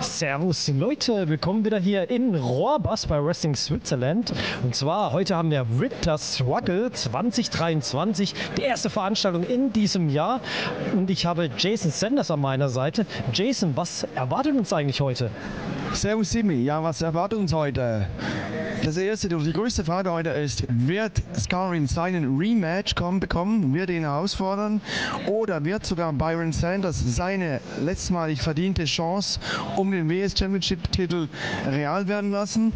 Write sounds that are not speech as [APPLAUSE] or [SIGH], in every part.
Servus Leute, willkommen wieder hier in Rohrbass bei Wrestling Switzerland. Und zwar heute haben wir Ritter Struggle 2023, die erste Veranstaltung in diesem Jahr. Und ich habe Jason Sanders an meiner Seite. Jason, was erwartet uns eigentlich heute? Servus Simi, ja, was erwartet uns heute? Das erste, die größte Frage heute ist, wird Scarin seinen Rematch kommen, bekommen, wird ihn herausfordern? Oder wird sogar Byron Sanders seine letztmalig verdiente Chance um den WS Championship Titel real werden lassen?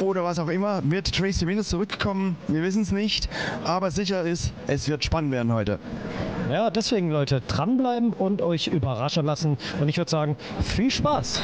Oder was auch immer, wird Tracy Williams zurückkommen, wir wissen es nicht, aber sicher ist, es wird spannend werden heute. Ja, deswegen Leute, dranbleiben und euch überraschen lassen und ich würde sagen, viel Spaß!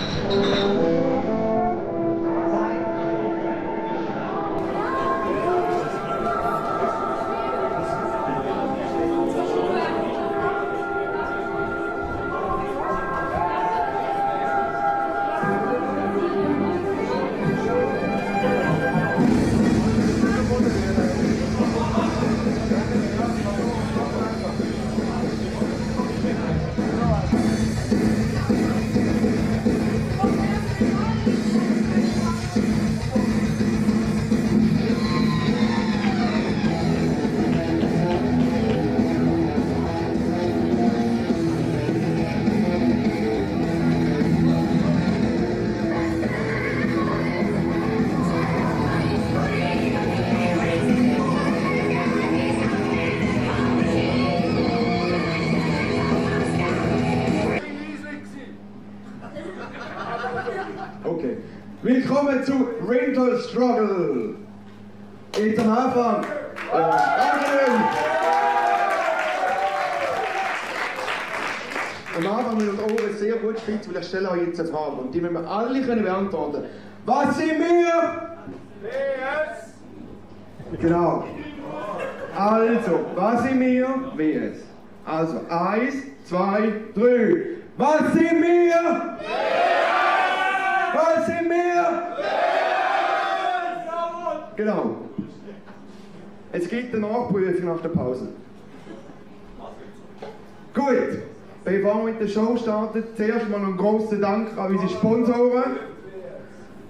Gut, bevor wir mit der Show starten, zuerst mal einen großen Dank an unsere Sponsoren,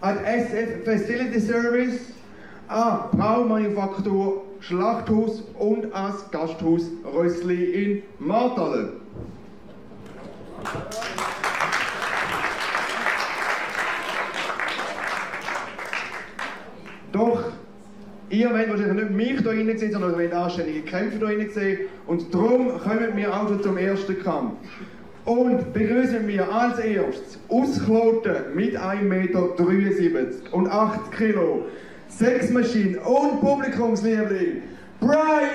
an SF Facility Service, an Braumanufaktur Schlachthaus und ans Gasthaus Rössli in Martalen. Doch, ihr wollt wahrscheinlich nicht mich hier drinnen sehen, sondern ihr wollt anständige Kämpfer hier drinnen sehen. Und darum kommen wir auch schon zum ersten Kampf. Und begrüßen wir als erstes aus Kloten mit 1,73 Meter und 80 Kilo, Sexmaschine und Publikumsliebling, Brian!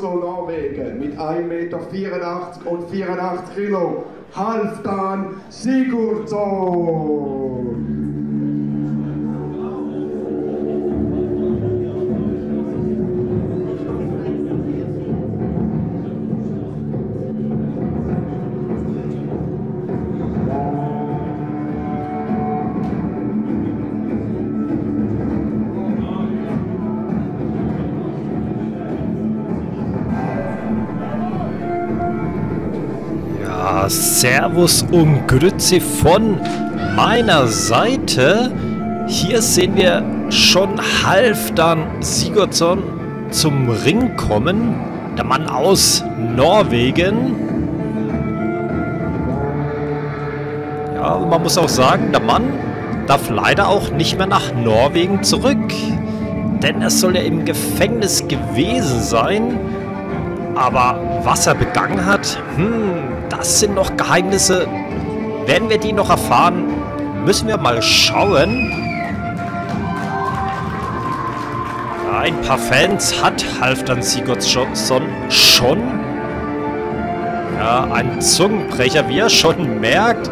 Oslo, Norwegen mit 1,84 Meter und 84 Kilo. Halfdan Servus und Grüezi von meiner Seite. Hier sehen wir schon Halfdan Sigurdsson zum Ring kommen. Der Mann aus Norwegen. Ja, und man muss auch sagen, der Mann darf leider auch nicht mehr nach Norwegen zurück. Denn er soll ja im Gefängnis gewesen sein. Aber was er begangen hat, hm, das sind noch Geheimnisse. Werden wir die noch erfahren? Müssen wir mal schauen. Ein paar Fans hat Halfdan Sigurdsson schon. Ja, ein Zungenbrecher, wie er schon merkt.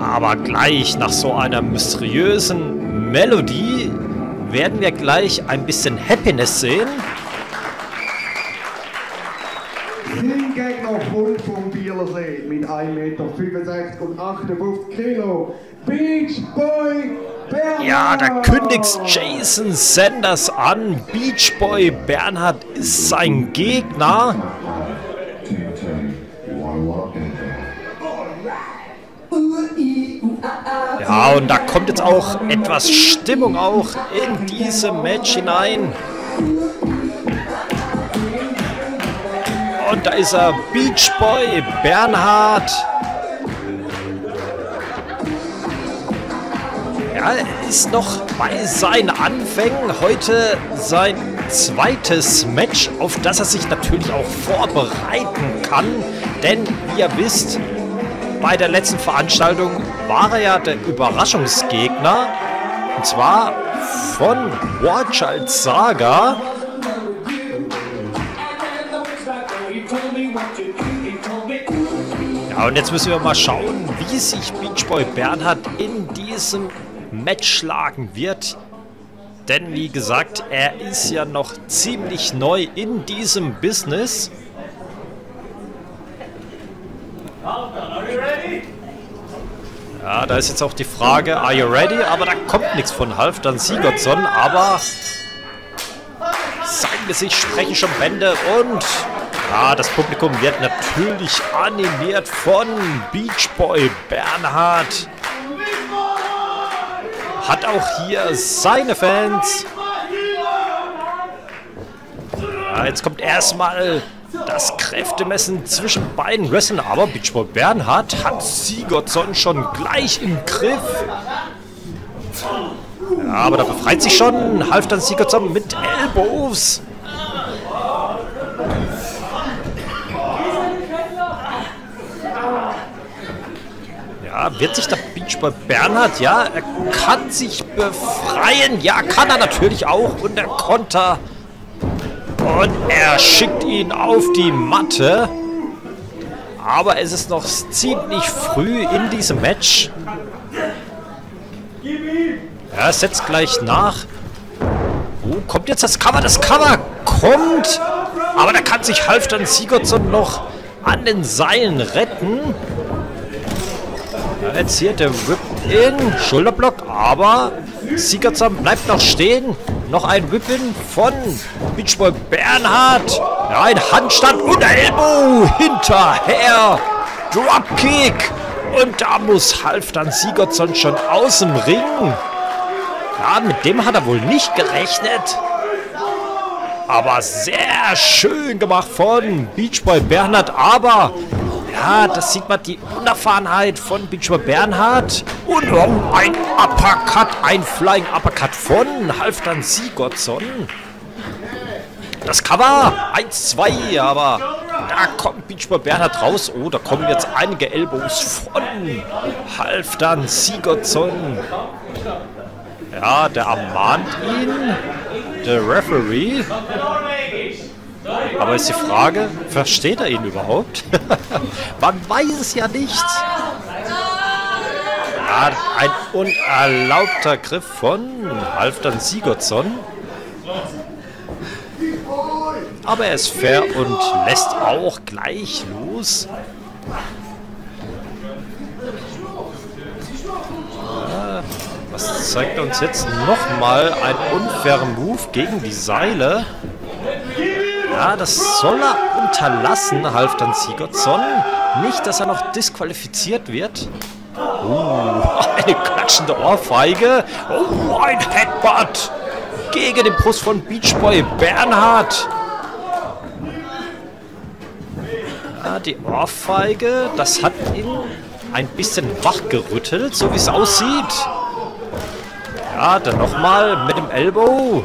Aber gleich nach so einer mysteriösen Melodie werden wir gleich ein bisschen Happiness sehen. 58 Kilo. Beach Boy Bernhard! Ja, da kündigt Jason Sanders an. Beach Boy Bernhard ist sein Gegner. Ja, und da kommt jetzt auch etwas Stimmung auch in diese Match hinein. Und da ist er, Beach Boy Bernhard. Ja, ist noch bei seinen Anfängen. Heute sein zweites Match, auf das er sich natürlich auch vorbereiten kann. Denn, wie ihr wisst, bei der letzten Veranstaltung war er ja der Überraschungsgegner. Und zwar von Warchild Saga. Ja, und jetzt müssen wir mal schauen, wie sich Beach Boy Bernhard in diesem Match schlagen wird. Denn wie gesagt, er ist ja noch ziemlich neu in diesem Business. Ja, da ist jetzt auch die Frage, are you ready? Aber da kommt nichts von Halfdan Sigurdsson, aber sein Gesicht sprechen schon Bände und ja, das Publikum wird natürlich animiert von Beach Boy Bernhard. Hat auch hier seine Fans. Ja, jetzt kommt erstmal das Kräftemessen zwischen beiden Wrestlern. Aber Beachboy Bernhard hat Sigurdsson schon gleich im Griff. Ja, aber da befreit sich schon. Half dann Sigurdsson mit Elbows. Wird sich der Beachboy Bernhard, ja, er kann sich befreien. Ja, kann er natürlich auch. Und der Konter und er schickt ihn auf die Matte. Aber es ist noch ziemlich früh in diesem Match. Er setzt gleich nach. Oh, kommt jetzt das Cover? Das Cover kommt. Aber da kann sich Halfdan Sigurdsson noch an den Seilen retten. Ja, jetzt hier der Whip-In. Schulterblock. Aber Sigurdsson bleibt noch stehen. Noch ein Whippin von Beachboy Bernhard. Ja, ein Handstand und Elbow hinterher. Dropkick. Und da muss Halfdan Sigurdsson schon aus dem Ring. Ja, mit dem hat er wohl nicht gerechnet. Aber sehr schön gemacht von Beachboy Bernhard. Aber ja, das sieht man die Unerfahrenheit von Beachboy Bernhard. Und oh, ein Uppercut, ein Flying Uppercut von Halfdan Sigurdsson. Das Cover 1-2, aber da kommt Beachboy Bernhard raus. Oh, da kommen jetzt einige Elbows von Halfdan Sigurdsson. Ja, der ermahnt ihn. Der Referee. Aber ist die Frage, versteht er ihn überhaupt? [LAUGHS] Man weiß es ja nicht. Ja, ein unerlaubter Griff von Halfdan Sigurdsson. Aber er ist fair und lässt auch gleich los. Ja, was zeigt uns jetzt nochmal einen unfairen Move gegen die Seile? Ja, das soll er unterlassen, half dann Sigurdsson. Nicht, dass er noch disqualifiziert wird. Oh, eine klatschende Ohrfeige. Oh, ein Headbutt gegen den Brust von Beachboy Bernhard. Ja, die Ohrfeige, das hat ihn ein bisschen wachgerüttelt, so wie es aussieht. Ja, dann nochmal mit dem Elbow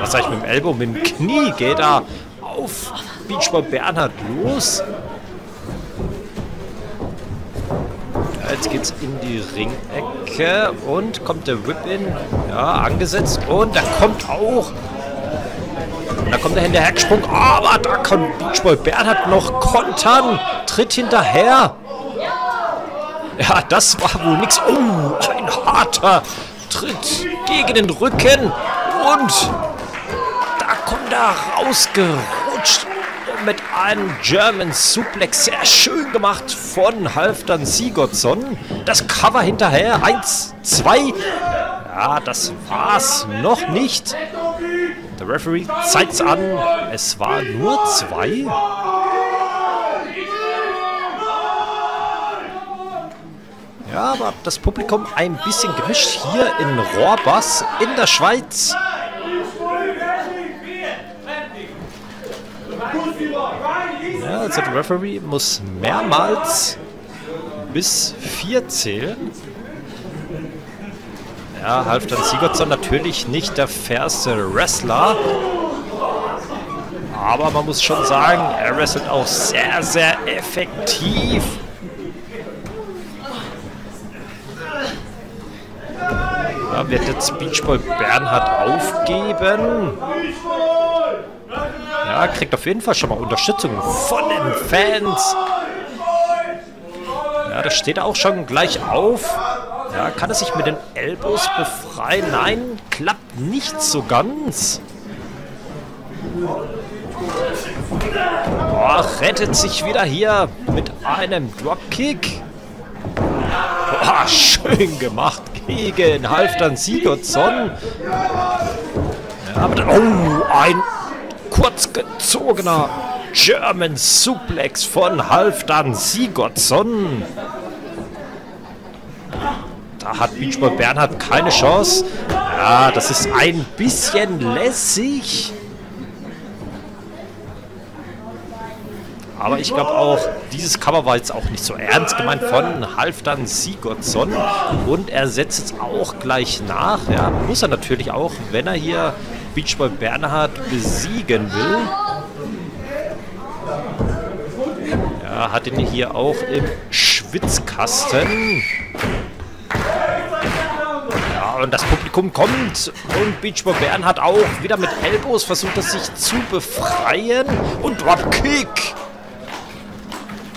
was sag ich mit dem Ellbogen? Mit dem Knie geht er auf Beachball Bernhard los. Jetzt geht's in die Ringecke und kommt der Whip-In. Ja, angesetzt. Und da kommt auch. Und da kommt der hinterhergesprungen. Aber da kann Beachboy Bernhard noch kontern. Tritt hinterher. Ja, das war wohl nichts. Oh, ein harter Tritt gegen den Rücken. Und kommt er rausgerutscht mit einem German Suplex. Sehr schön gemacht von Halfdan Sigurdsson. Das Cover hinterher. Eins, zwei. Ja, das war's noch nicht. Der Referee zeigt's an. Es war nur zwei. Ja, aber das Publikum ein bisschen gemischt hier in Rohrbass in der Schweiz. Also der Referee muss mehrmals bis vier zählen. Ja, Halfdan Sigurdsson natürlich nicht der fairste Wrestler. Aber man muss schon sagen, er wrestelt auch sehr, sehr effektiv. Ja, wird jetzt Beachboy Bernhard aufgeben? Ja, kriegt auf jeden Fall schon mal Unterstützung von den Fans. Ja, das steht auch schon gleich auf. Ja, kann er sich mit den Elbows befreien? Nein, klappt nicht so ganz. Boah, rettet sich wieder hier mit einem Dropkick. Boah, schön gemacht gegen Halfdan Sigurdsson. Ja, aber oh, ein kurz gezogener German Suplex von Halfdan Sigurdsson. Da hat Beachboy Bernhard keine Chance. Ja, das ist ein bisschen lässig. Aber ich glaube auch, dieses Cover war jetzt auch nicht so ernst gemeint von Halfdan Sigurdsson. Und er setzt jetzt auch gleich nach. Ja, muss er natürlich auch, wenn er hier Beachboy Bernhard besiegen will. Ja, hat ihn hier auch im Schwitzkasten. Ja, und das Publikum kommt. Und Beachboy Bernhard auch wieder mit Elbows versucht er sich zu befreien. Und Dropkick.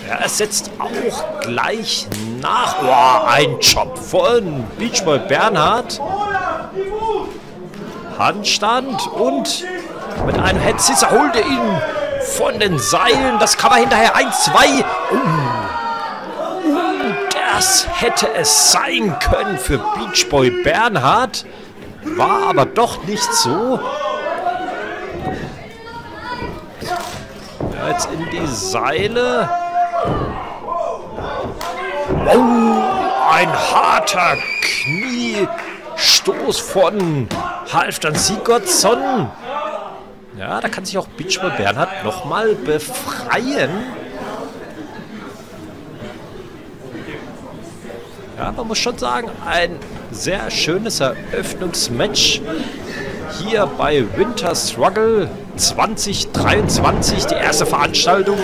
Ja, er setzt auch gleich nach. Oh, ein Job von Beachboy Bernhard. Handstand und mit einem Head Scissor holt er ihn von den Seilen. Das Cover hinterher 1, 2. Uh. Uh, das hätte es sein können für Beachboy Bernhard. War aber doch nicht so. Ja, jetzt in die Seile. Oh, ein harter Kniestoß von Halfdan Sigurdsson. Ja, da kann sich auch Beachboy Bernhard nochmal befreien. Ja, man muss schon sagen, ein sehr schönes Eröffnungsmatch hier bei Winter Struggle 2023, die erste Veranstaltung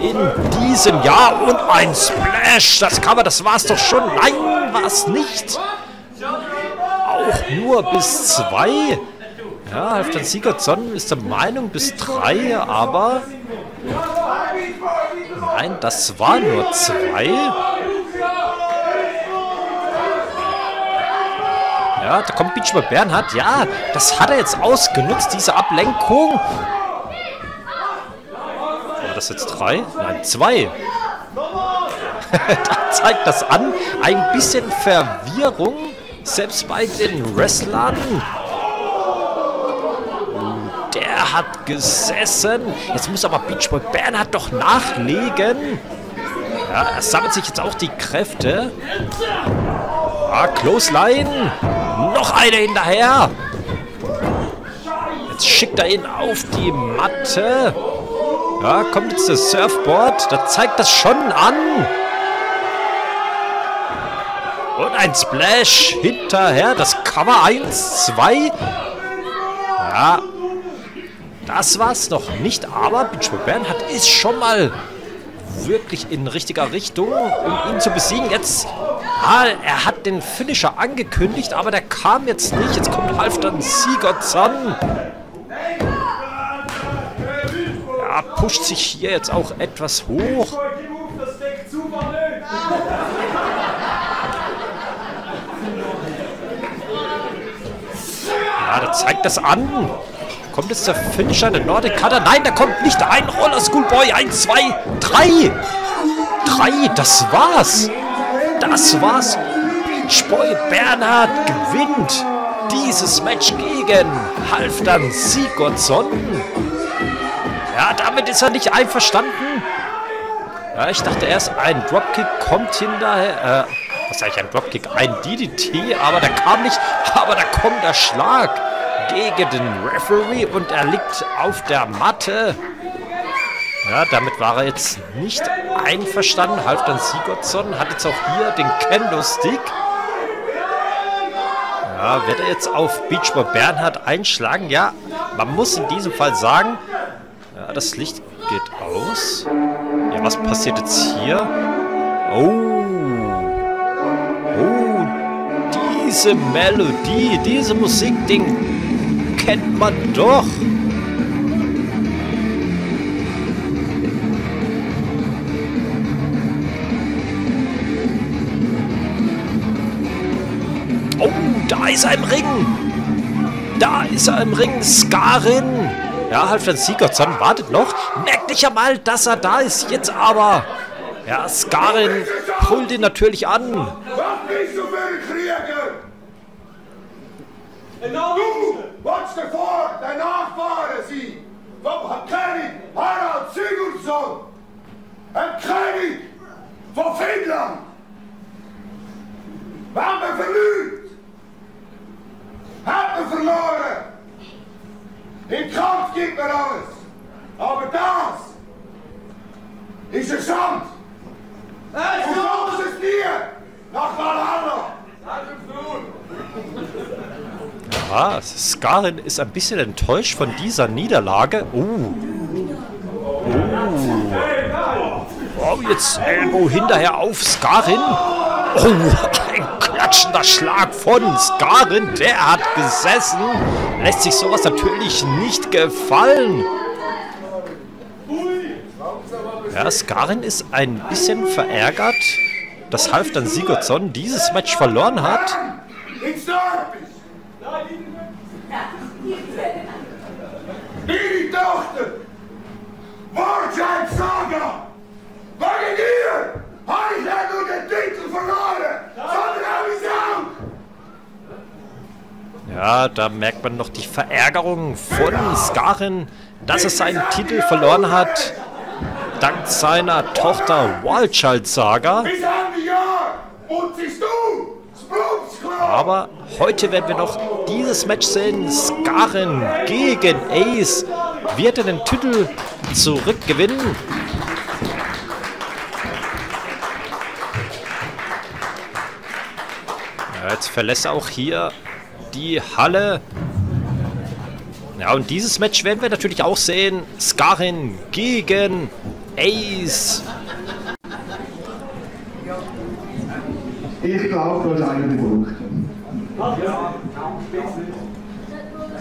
in diesem Jahr und ein Splash. Das Cover, das war es doch schon. Nein, war es nicht. Nur bis zwei. Ja, Halfdan Sigurdsson ist der Meinung bis drei, aber nein, das war nur zwei. Ja, da kommt Beachboy Bernhard. Ja, das hat er jetzt ausgenutzt, diese Ablenkung. War das jetzt drei? Nein, zwei. [LAUGHS] da zeigt das an. Ein bisschen Verwirrung, selbst bei den Wrestlern. Der hat gesessen. Jetzt muss aber Beachboy Bernhard doch nachlegen. Ja, er sammelt sich jetzt auch die Kräfte. Ah, Close Line. Noch eine hinterher. Jetzt schickt er ihn auf die Matte. Ja, kommt jetzt das Surfboard. Da zeigt das schon an. Und ein Splash hinterher. Das Cover 1, 2. Ja, das war's noch nicht. Aber Beachboy Bernhard ist schon mal wirklich in richtiger Richtung, um ihn zu besiegen. Jetzt, ah, er hat den Finisher angekündigt, aber der kam jetzt nicht. Jetzt kommt Halfdan Sigurdsson. Ja, pusht sich hier jetzt auch etwas hoch. Ja, der zeigt das an. Kommt jetzt der Finisher, der Nordic Cutter? Nein, der kommt nicht. Ein Roller Schoolboy. Eins, zwei, drei. Drei, das war's. Das war's. Beachboy Bernhard gewinnt dieses Match gegen Halfdan Sigurdsson. Ja, damit ist er nicht einverstanden. Ja, ich dachte erst, ein Dropkick kommt hinterher. Äh, was sag ich, ein Dropkick? Ein DDT, aber der kam nicht. Aber da kommt der Schlag gegen den Referee und er liegt auf der Matte. Ja, damit war er jetzt nicht einverstanden. Halfdan Sigurdsson hat jetzt auch hier den Kendo-Stick. Ja, wird er jetzt auf Beachboy Bernhard einschlagen? Ja, man muss in diesem Fall sagen, ja, das Licht geht aus. Ja, was passiert jetzt hier? Oh, diese Melodie, diese Musikding kennt man doch. Oh, da ist er im Ring. Da ist er im Ring. Skarin. Ja, Halfdan Sigurdsson wartet noch. Merkt nicht einmal, dass er da ist. Jetzt aber. Ja, Skarin pullt ihn natürlich an. Was bist du für ein Krieger? Du wolltest davor der Nachfahre sein vom König Harald Sigurdsson, ein König von Finnland. Wir haben verliebt, haben verloren. Im Kampf gibt man alles, aber das ist ein Schand. Du schaffst es nie nach Valhalla. Ja, Skarin ist ein bisschen enttäuscht von dieser Niederlage. Oh. Oh, jetzt Elbow hinterher auf Skarin. Oh, ein klatschender Schlag von Skarin. Der hat gesessen. Lässt sich sowas natürlich nicht gefallen. Ja, Skarin ist ein bisschen verärgert, dass Halfdan Sigurdsson dieses Match verloren hat. Ihre Tochter! Wortscheid Saga! Wegen ihr habe ich nicht nur den Titel verloren, sondern auch die Sau! Ja, da merkt man noch die Verärgerung von Skarin, dass er seinen Titel verloren hat. Dank seiner Tochter Wildchild Saga. Aber heute werden wir noch dieses Match sehen. Skarin gegen Ace. Wird er den Titel zurückgewinnen? Jetzt verlässt er auch hier die Halle. Ja, und dieses Match werden wir natürlich auch sehen. Skarin gegen Ace. Ich glaube, du hast einen gebraucht.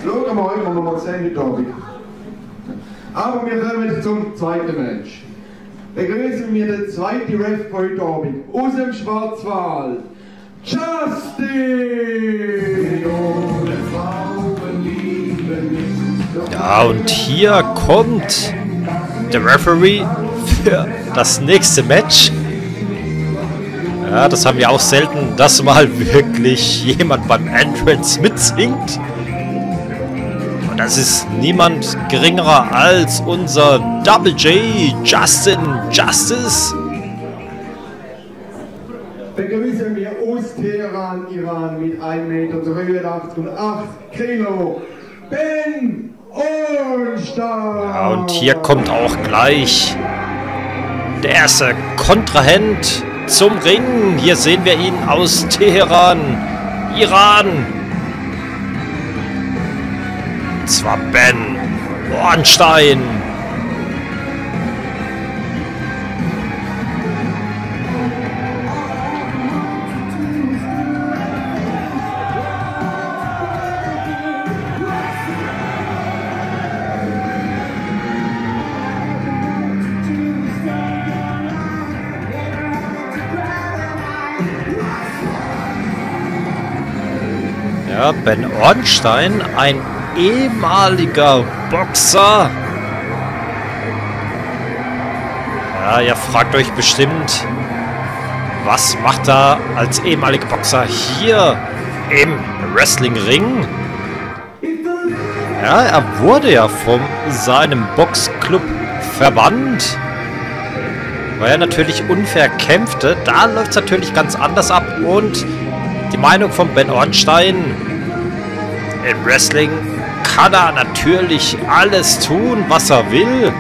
Schauen wir mal, wir mal sehen heute Abend. Aber wir kommen zum zweiten Match. Begrüßen wir den zweiten Ref heute Abend aus dem Schwarzwald. Justin! Ja, und hier kommt der Referee für das nächste Match. Ja, das haben wir auch selten, dass mal wirklich jemand beim Entrance mitsingt. Und das ist niemand geringerer als unser Double J Justin Justice. Aus Teheran, Iran mit 1,83 Meter und 8 Kilo. Ben Ornstein! Ja, und hier kommt auch gleich der erste Kontrahent zum Ring. Hier sehen wir ihn aus Teheran, Iran. Und zwar Ben Ornstein. Ja, Ben Ornstein, ein ehemaliger Boxer. Ja, ihr fragt euch bestimmt, was macht er als ehemaliger Boxer hier im Wrestlingring? Ja, er wurde ja von seinem Boxclub verbannt. Weil er natürlich unfair kämpfte. Da läuft es natürlich ganz anders ab. Und die Meinung von Ben Ornstein im Wrestling kann er natürlich alles tun, was er will.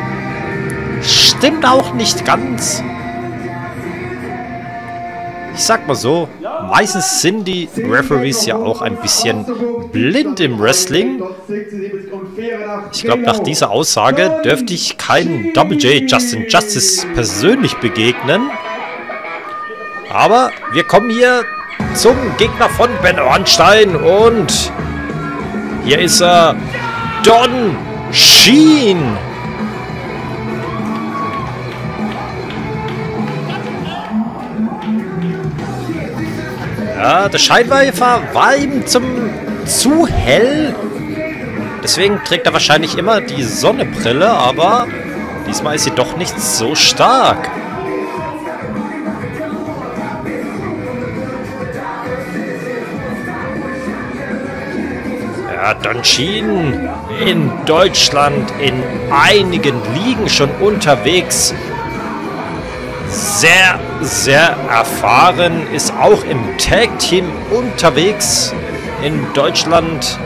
Stimmt auch nicht ganz. Ich sag mal so, meistens sind die Referees ja auch ein bisschen blind im Wrestling. Ich glaube, nach dieser Aussage dürfte ich keinen Double J Justin Justice persönlich begegnen. Aber wir kommen hier zum Gegner von Ben Ornstein und hier ist er, Don Sheen. Ja, der Scheinwerfer war ihm zum zu hell. Deswegen trägt er wahrscheinlich immer die Sonnebrille, aber diesmal ist sie doch nicht so stark. Don Sheen in Deutschland in einigen Ligen schon unterwegs sehr, sehr erfahren, ist auch im Tag-Team unterwegs in Deutschland.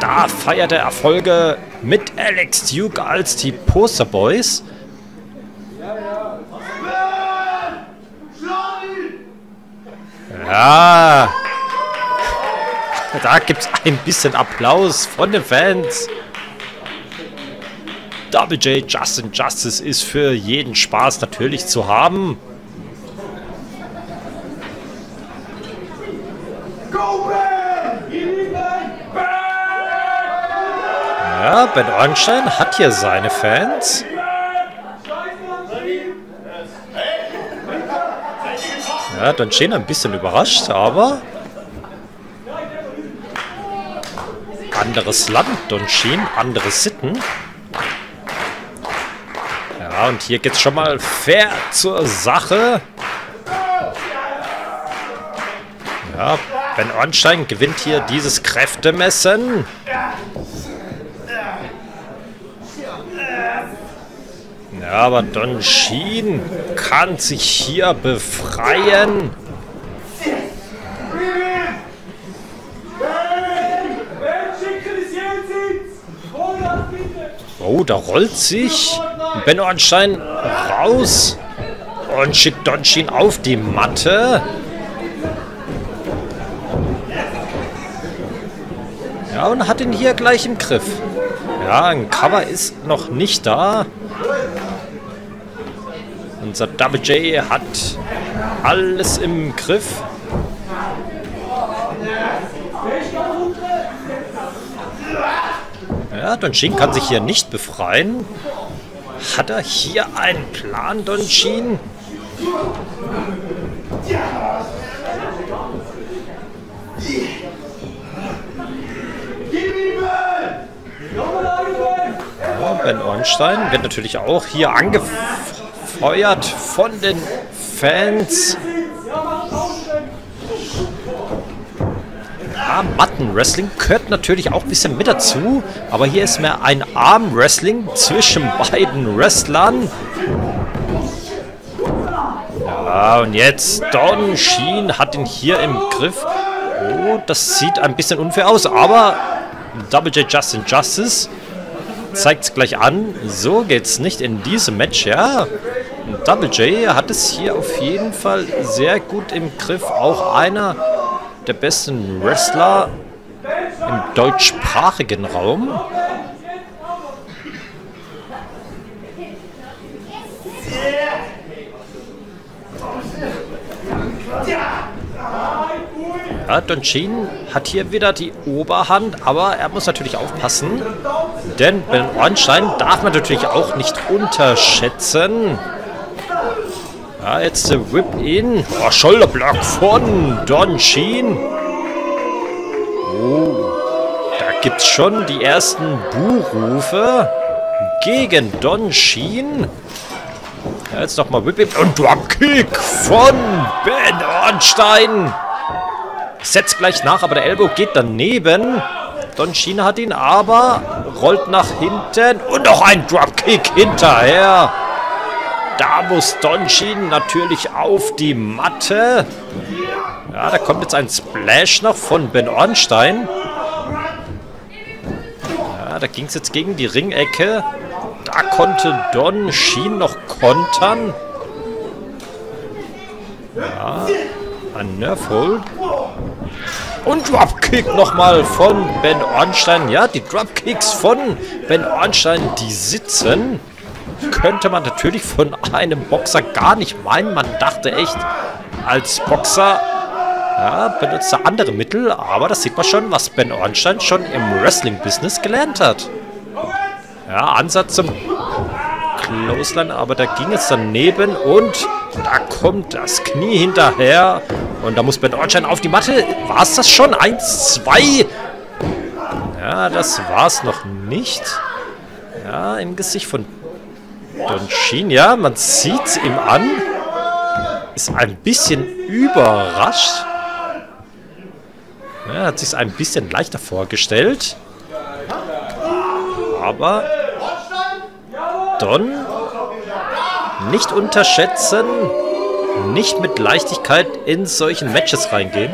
Da feiert er Erfolge mit Alex Duke als die Posterboys. Ja. Da gibt es ein bisschen Applaus von den Fans. Double J Justin Justice ist für jeden Spaß natürlich zu haben. Ja, Ben Ornstein hat hier seine Fans. Ja, dann stehen ein bisschen überrascht, aber anderes Land, Donchin, andere Sitten. Ja, und hier geht's schon mal fair zur Sache. Ja, Ben Ornstein gewinnt hier dieses Kräftemessen. Ja, aber Don Sheen kann sich hier befreien. Oh, da rollt sich Ben Ornstein raus und schickt Don Sheen auf die Matte. Ja, und hat ihn hier gleich im Griff. Ja, ein Cover ist noch nicht da. Unser Double J hat alles im Griff. Ja, Don Shin kann sich hier nicht befreien. Hat er hier einen Plan, Don Shin? Ja, ben Ornstein wird natürlich auch hier angefeuert von den Fans. Ja, Matten-Wrestling gehört natürlich auch ein bisschen mit dazu. Aber hier ist mehr ein Arm-Wrestling zwischen beiden Wrestlern. Ja, und jetzt Don Sheen hat ihn hier im Griff. Oh, das sieht ein bisschen unfair aus, aber Double J Justin Justice zeigt es gleich an. So geht's nicht in diesem Match, ja. Double J hat es hier auf jeden Fall sehr gut im Griff. Auch einer der besten Wrestler im deutschsprachigen Raum. Ja, Don Sheen hat hier wieder die Oberhand, aber er muss natürlich aufpassen, denn Ben Ornstein darf man natürlich auch nicht unterschätzen. Ja, jetzt der Whip-In. Oh, Shoulderblock von Don Sheen. Oh, da gibt's schon die ersten Buhrufe gegen Don Sheen. Ja, jetzt nochmal Whip und Dropkick von Ben Ornstein. Setzt gleich nach, aber der Elbow geht daneben. Don Sheen hat ihn aber, rollt nach hinten und noch ein Dropkick hinterher. Da muss Don Sheen natürlich auf die Matte. Ja, da kommt jetzt ein Splash noch von Ben Ornstein. Ja, da ging es jetzt gegen die Ringecke. Da konnte Don Sheen noch kontern. Ja, ein Nerfhold. Und Dropkick nochmal von Ben Ornstein. Ja, die Dropkicks von Ben Ornstein, die sitzen. Könnte man natürlich von einem Boxer gar nicht meinen. Man dachte echt, als Boxer ja, benutzt er andere Mittel. Aber das sieht man schon, was Ben Ornstein schon im Wrestling-Business gelernt hat. Ja, Ansatz zum Clothesline, aber da ging es daneben und da kommt das Knie hinterher. Und da muss Ben Ornstein auf die Matte. War es das schon? Eins, zwei. Ja, das war es noch nicht. Ja, im Gesicht von Don Sheen. Ja, man sieht ihm an. Ist ein bisschen überrascht. Ja, hat sich ein bisschen leichter vorgestellt. Aber Don nicht unterschätzen, nicht mit Leichtigkeit in solchen Matches reingehen.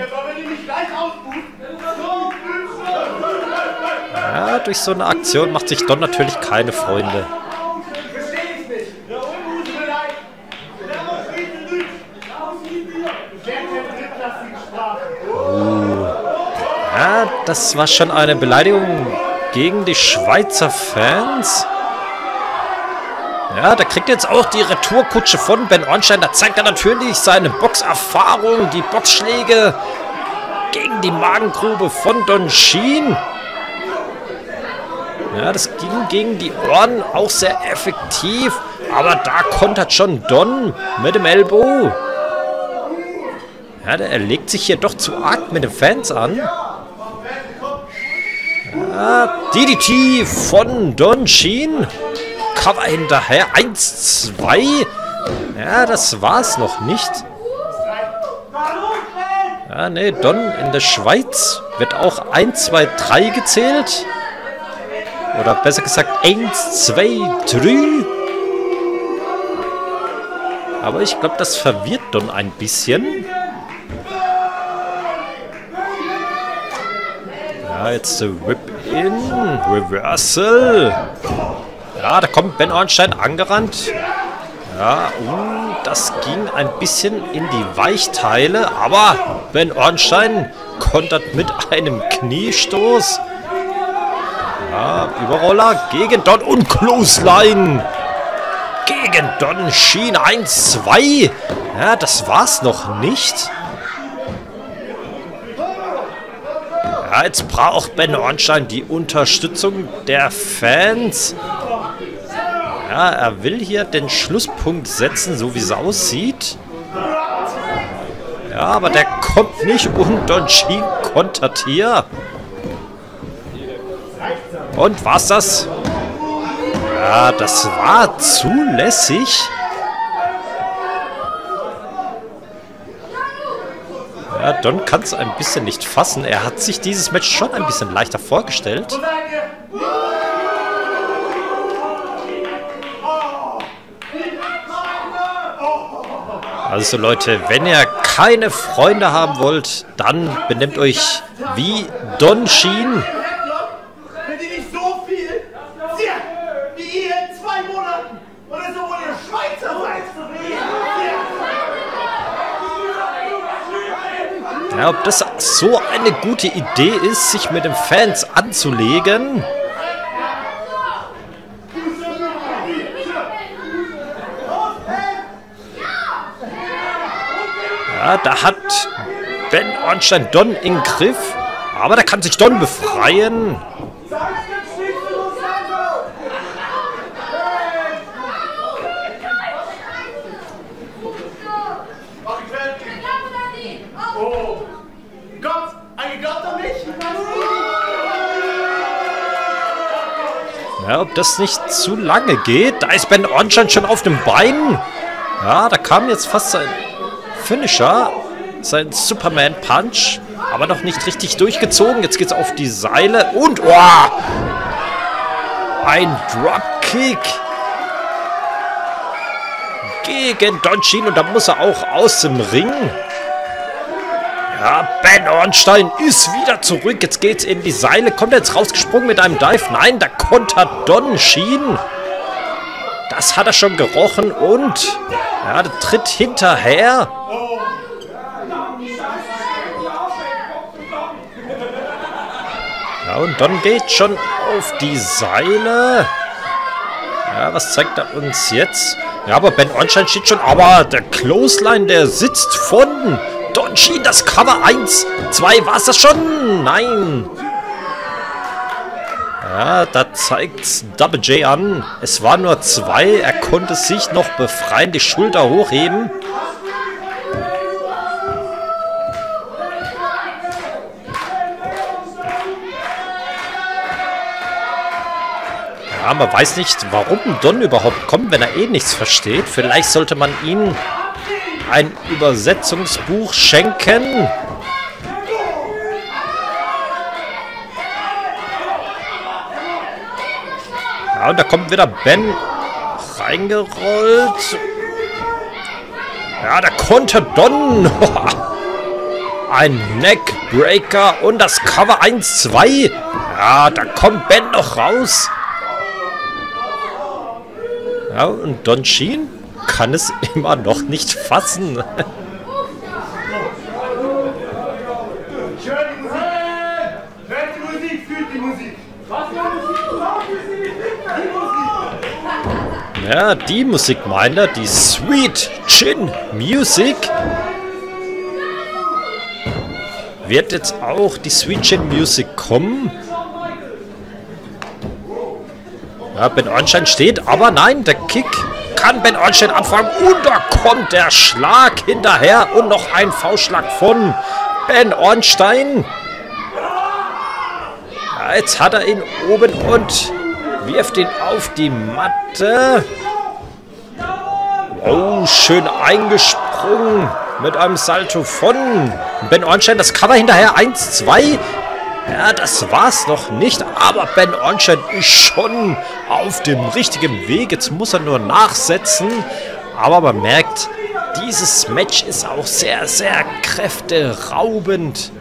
Ja, durch so eine Aktion macht sich Don natürlich keine Freunde. Das war schon eine Beleidigung gegen die Schweizer Fans. Ja, da kriegt jetzt auch die Retourkutsche von Ben Ornstein. Da zeigt er natürlich seine Boxerfahrung, die Boxschläge gegen die Magengrube von Don Sheen. Ja, das ging gegen die Ohren auch sehr effektiv. Aber da kontert schon Don mit dem Elbow. Ja, der legt sich hier doch zu arg mit den Fans an. Ja, DDT von Don Sheen. Cover hinterher. Eins, zwei. Ja, das war's noch nicht. Ja, nee, Don in der Schweiz wird auch 1, 2, 3 gezählt. Oder besser gesagt 1, 2, 3. Aber ich glaube, das verwirrt Don ein bisschen. Ja, jetzt der Whip-In. Reversal. Ja, da kommt Ben Ornstein angerannt. Ja, uh, das ging ein bisschen in die Weichteile, aber Ben Ornstein kontert mit einem Kniestoß. Ja, Überroller gegen Don und Clothesline. Gegen Don Sheen 1, 2. Ja, das war's noch nicht. Jetzt braucht Ben Ornstein die Unterstützung der Fans. Ja, er will hier den Schlusspunkt setzen, so wie es aussieht. Ja, aber der kommt nicht und Don Sheen kontert hier. Und war's das? Ja, das war zulässig. Ja, Don kann es ein bisschen nicht fassen. Er hat sich dieses Match schon ein bisschen leichter vorgestellt. Also Leute, wenn ihr keine Freunde haben wollt, dann benehmt euch wie Don Sheen. Wenn ihr nicht so viel seht, wie ihr in zwei Monaten oder so, wo ihr Schweizer seid. Ja, ob das so eine gute Idee ist, sich mit den Fans anzulegen. Ja, da hat Ben Ornstein Don im Griff. Aber da kann sich Don befreien. Oh. Gott, ein geglaubt an mich? Ja, ob das nicht zu lange geht. Da ist Ben Ornstein schon auf dem Bein. Ja, da kam jetzt fast sein Finisher. Sein Superman Punch. Aber noch nicht richtig durchgezogen. Jetzt geht's auf die Seile. Und, oh! Ein Dropkick. Gegen Don Sheen. Und da muss er auch aus dem Ring. Ja, Ben Ornstein ist wieder zurück. Jetzt geht's in die Seile. Kommt er jetzt rausgesprungen mit einem Dive? Nein, da kontert Don Sheen. Das hat er schon gerochen und ja, der tritt hinterher. Ja, und Don geht schon auf die Seile. Ja, was zeigt er uns jetzt? Ja, aber Ben Ornstein steht schon. Aber der Clothesline, der sitzt von Don Sheen, das Cover 1, 2, war es das schon? Nein. Ja, da zeigt Double J an. Es war nur 2. Er konnte sich noch befreien, die Schulter hochheben. Ja, man weiß nicht, warum Don überhaupt kommt, wenn er eh nichts versteht. Vielleicht sollte man ihn ein Übersetzungsbuch schenken. Ja, und da kommt wieder Ben reingerollt. Ja, da konnte Don. [LAUGHS] Ein Neckbreaker und das Cover 1-2. Ja, da kommt Ben noch raus. Ja, und Don Sheen kann es immer noch nicht fassen. Ja, die Musik meint er, die Sweet Chin Music. Wird jetzt auch die Sweet Chin Music kommen? Ja, Ben Ornstein steht, aber nein, der Kick kann Ben Ornstein anfangen. Und da kommt der Schlag hinterher. Und noch ein V-Schlag von Ben Ornstein. Ja, jetzt hat er ihn oben und wirft ihn auf die Matte. Oh, schön eingesprungen mit einem Salto von Ben Ornstein. Das Cover hinterher 1, 2. Ja, das war's noch nicht, aber Ben Ornstein ist schon auf dem richtigen Weg. Jetzt muss er nur nachsetzen. Aber man merkt, dieses Match ist auch sehr, sehr kräfteraubend.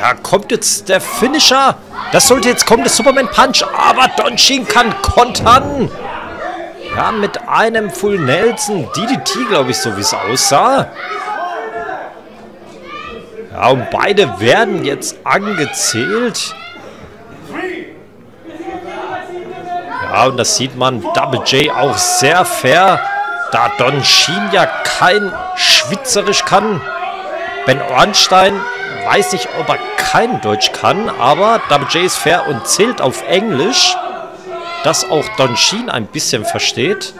Ja, kommt jetzt der Finisher. Das sollte jetzt kommen, der Superman Punch. Aber Don Sheen kann kontern. Ja, mit einem Full Nelson DDT, glaube ich, so wie es aussah. Ja, und beide werden jetzt angezählt. Ja, und das sieht man Double J auch sehr fair, da Don Sheen ja kein Schwitzerisch kann. Ben Ornstein weiß nicht, ob er kein Deutsch kann, aber Double J ist fair und zählt auf Englisch das auch Don Sheen ein bisschen versteht.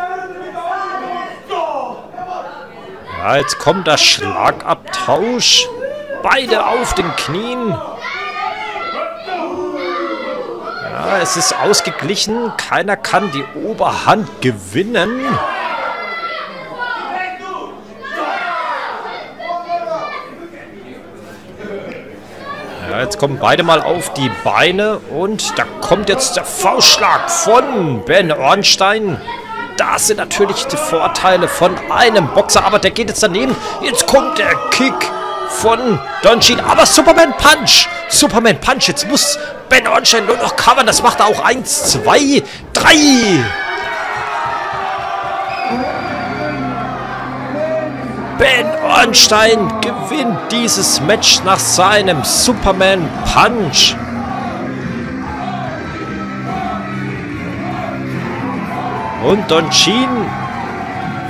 Ja, jetzt kommt der Schlagabtausch. Beide auf den Knien. Ja, es ist ausgeglichen. Keiner kann die Oberhand gewinnen. Jetzt kommen beide mal auf die Beine und da kommt jetzt der Faustschlag von Ben Ornstein. Das sind natürlich die Vorteile von einem Boxer, aber der geht jetzt daneben. Jetzt kommt der Kick von Don Sheen, aber Superman Punch. Superman Punch, jetzt muss Ben Ornstein nur noch covern. Das macht er auch 1, 2, 3. Ben Ornstein gewinnt dieses Match nach seinem Superman Punch. Und Don Sheen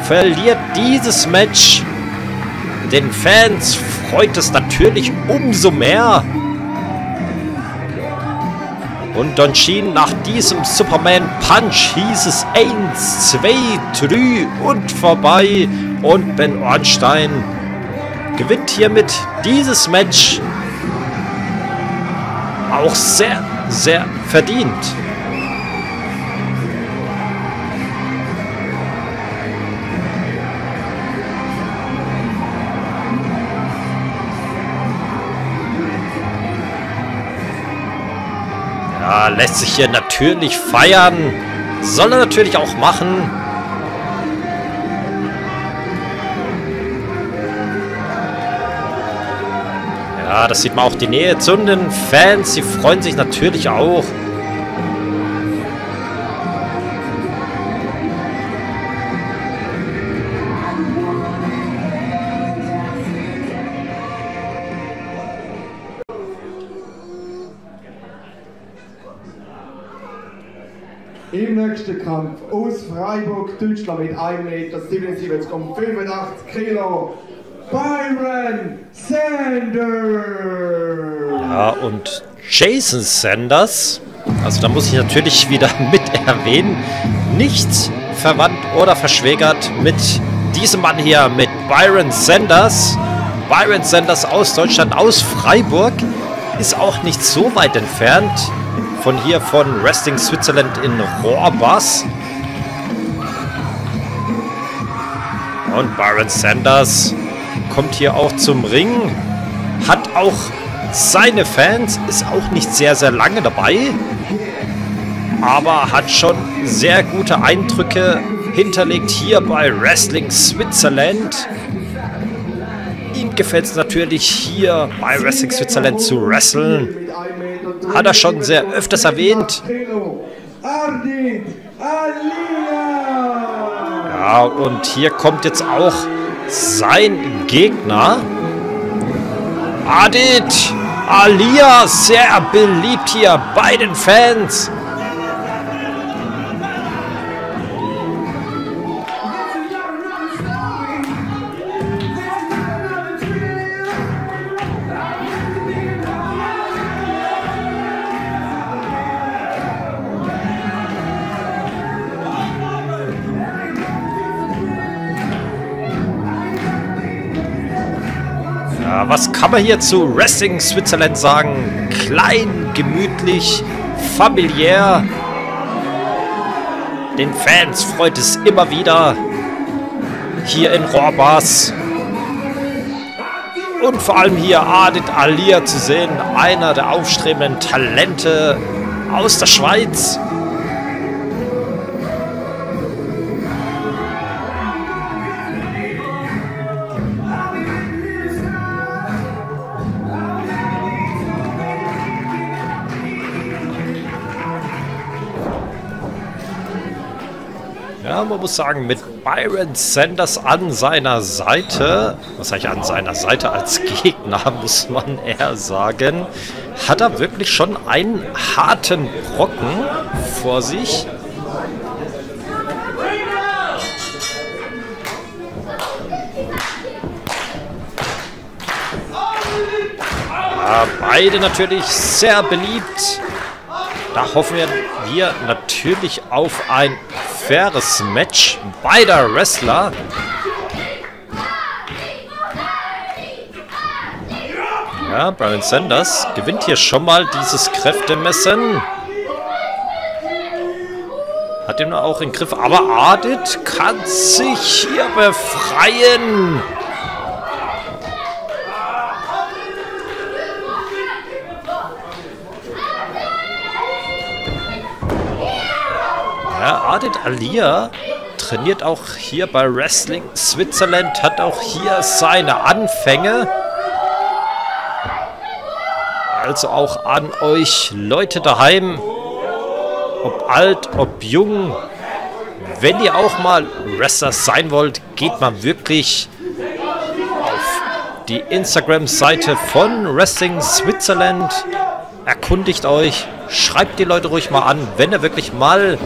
verliert dieses Match. Den Fans freut es natürlich umso mehr. Und Don Sheen nach diesem Superman Punch hieß es 1, 2, 3 und vorbei. Und Ben Ornstein gewinnt hiermit dieses Match. Auch sehr, sehr verdient. Ja, lässt sich hier natürlich feiern. Soll er natürlich auch machen. Ja, das sieht man auch die Nähe zu den Fans. Sie freuen sich natürlich auch. Im nächsten Kampf aus Freiburg, Deutschland mit 1,77 Meter und 85 Kilo, Byron Sanders! Ja, und Jason Sanders, also da muss ich natürlich wieder [LAUGHS] mit erwähnen, nicht verwandt oder verschwägert mit diesem Mann hier, mit Byron Sanders. Byron Sanders aus Deutschland, aus Freiburg, ist auch nicht so weit entfernt von hier von Wrestling Switzerland in Rohrbas. Und Byron Sanders kommt hier auch zum Ring, hat auch seine Fans, ist auch nicht sehr, sehr lange dabei, aber hat schon sehr gute Eindrücke hinterlegt hier bei Wrestling Switzerland. Ihm gefällt es natürlich hier bei Wrestling Switzerland zu wresteln. Hat er schon sehr öfters erwähnt. Ja, und hier kommt jetzt auch sein Gegner. Adit Alia, sehr beliebt hier bei den Fans. Kann man hier zu Wrestling Switzerland sagen? Klein, gemütlich, familiär. Den Fans freut es immer wieder. Hier in Rohrbas. Und vor allem hier Adit Alia zu sehen. Einer der aufstrebenden Talente aus der Schweiz. Ja, man muss sagen, mit Byron Sanders an seiner Seite, was ich an seiner Seite als Gegner, [LAUGHS] muss man eher sagen, hat er wirklich schon einen harten Brocken vor sich. Ja, beide natürlich sehr beliebt. Da hoffen wir natürlich auf ein faires Match beider Wrestler. Ja, Brian Sanders gewinnt hier schon mal dieses Kräftemessen. Hat ihn auch in Griff. Aber Adit kann sich hier befreien. Adit Alia trainiert auch hier bei Wrestling Switzerland, hat auch hier seine Anfänge. Also auch an euch Leute daheim, ob alt, ob jung, wenn ihr auch mal Wrestler sein wollt, geht mal wirklich auf die Instagram-Seite von Wrestling Switzerland. Erkundigt euch, schreibt die Leute ruhig mal an, wenn ihr wirklich mal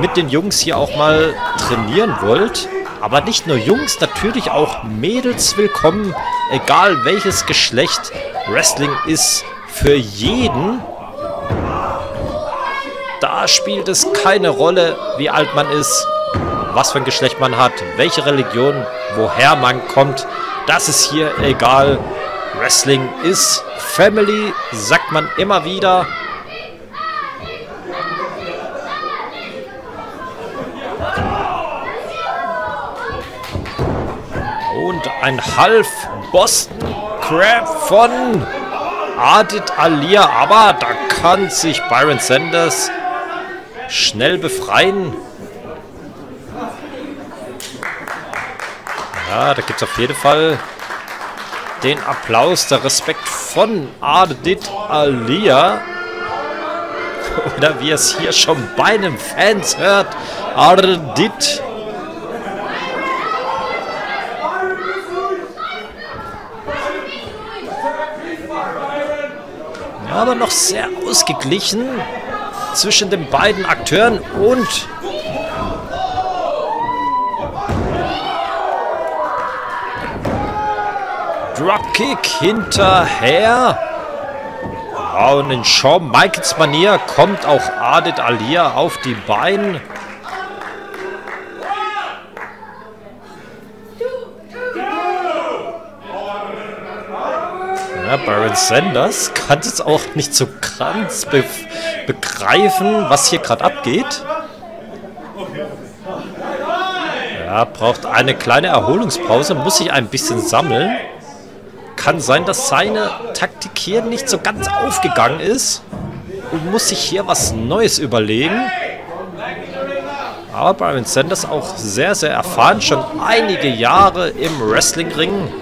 mit den Jungs hier auch mal trainieren wollt. Aber nicht nur Jungs, natürlich auch Mädels willkommen, egal welches Geschlecht. Wrestling ist für jeden. Da spielt es keine Rolle, wie alt man ist. was für ein Geschlecht man hat, welche Religion, woher man kommt. Das ist hier egal. Wrestling ist Family, sagt man immer wieder. Und ein half Boston Crab von Adit Alia. Aber da kann sich Byron Sanders schnell befreien. Ja, da gibt es auf jeden Fall den Applaus, der Respekt von Adit Alia. [LAUGHS] Oder wie es hier schon bei den Fans hört. Ardit. Aber noch sehr ausgeglichen zwischen den beiden Akteuren und Dropkick hinterher. Und in Shawn Michaels Manier kommt auch Adit Alia auf die Beine. Ja, Baron Sanders kann es auch nicht so ganz be begreifen, was hier gerade abgeht. Ja, braucht eine kleine Erholungspause, muss sich ein bisschen sammeln kann sein, dass seine Taktik hier nicht so ganz aufgegangen ist und muss sich hier was Neues überlegen. Aber Brian Sanders auch sehr, sehr erfahren, schon einige Jahre im Wrestlingring.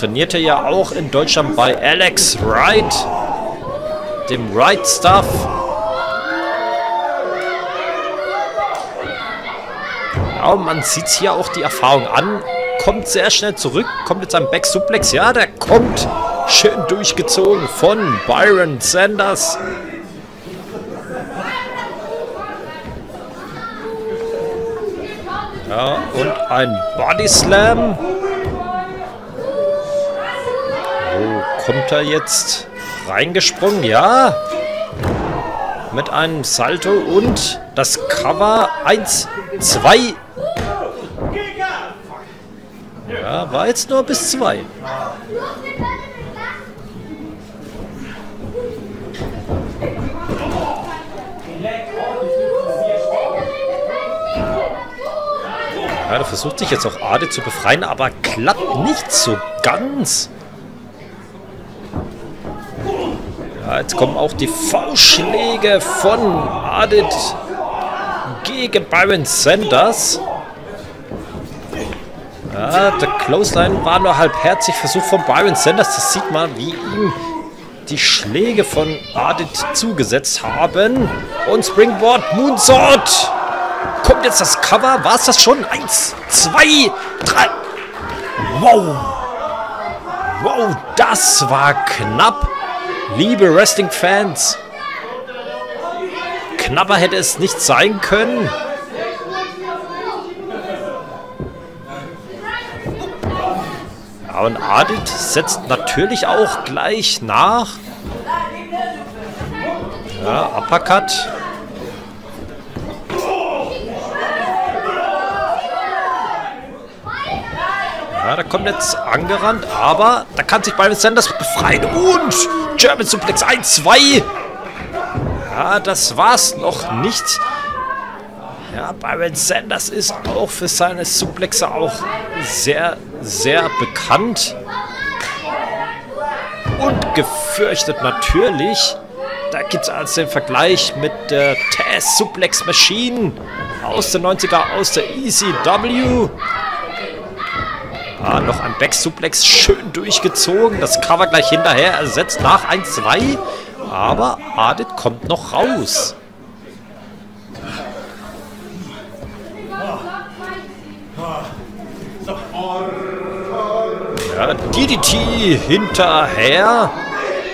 Trainierte ja auch in Deutschland bei Alex Wright, dem Wright Stuff. Ja, man sieht hier auch die Erfahrung an kommt sehr schnell zurück, kommt jetzt am Back-Suplex. Ja, der kommt schön durchgezogen von Byron Sanders. Ja, und ein Body Slam. Kommt er jetzt? Reingesprungen, ja. Mit einem Salto und das Cover 1, 2, ja, war jetzt nur bis zwei. Ja, da versucht sich jetzt auch Ade zu befreien, aber klappt nicht so ganz. Jetzt kommen auch die V-Schläge von Adit gegen Byron Sanders. Ja, der Clothesline war nur halbherzig Versuch von Byron Sanders. Das sieht man, wie ihm die Schläge von Adit zugesetzt haben. Und Springboard Moonsault. Kommt jetzt das Cover? War es das schon? Eins, zwei, drei. Wow. Wow, das war knapp. Liebe Wrestling-Fans. Knapper hätte es nicht sein können. und Adit setzt natürlich auch gleich nach. Ja, Uppercut. Ja, da kommt jetzt angerannt, aber da kann sich Byron Sanders befreien. Und German Suplex 1, 2. Ja, das war's noch nicht. Ja, Byron Sanders ist auch für seine Suplexe auch sehr, sehr bekannt. Und gefürchtet natürlich. Da gibt es also den Vergleich mit der Taz Suplex Machine aus den 90er, aus der ECW. Ah, noch ein Back Suplex, schön durchgezogen. Das Cover gleich hinterher ersetzt nach 1-2. Aber Adit kommt noch raus. Ja, DDT hinterher.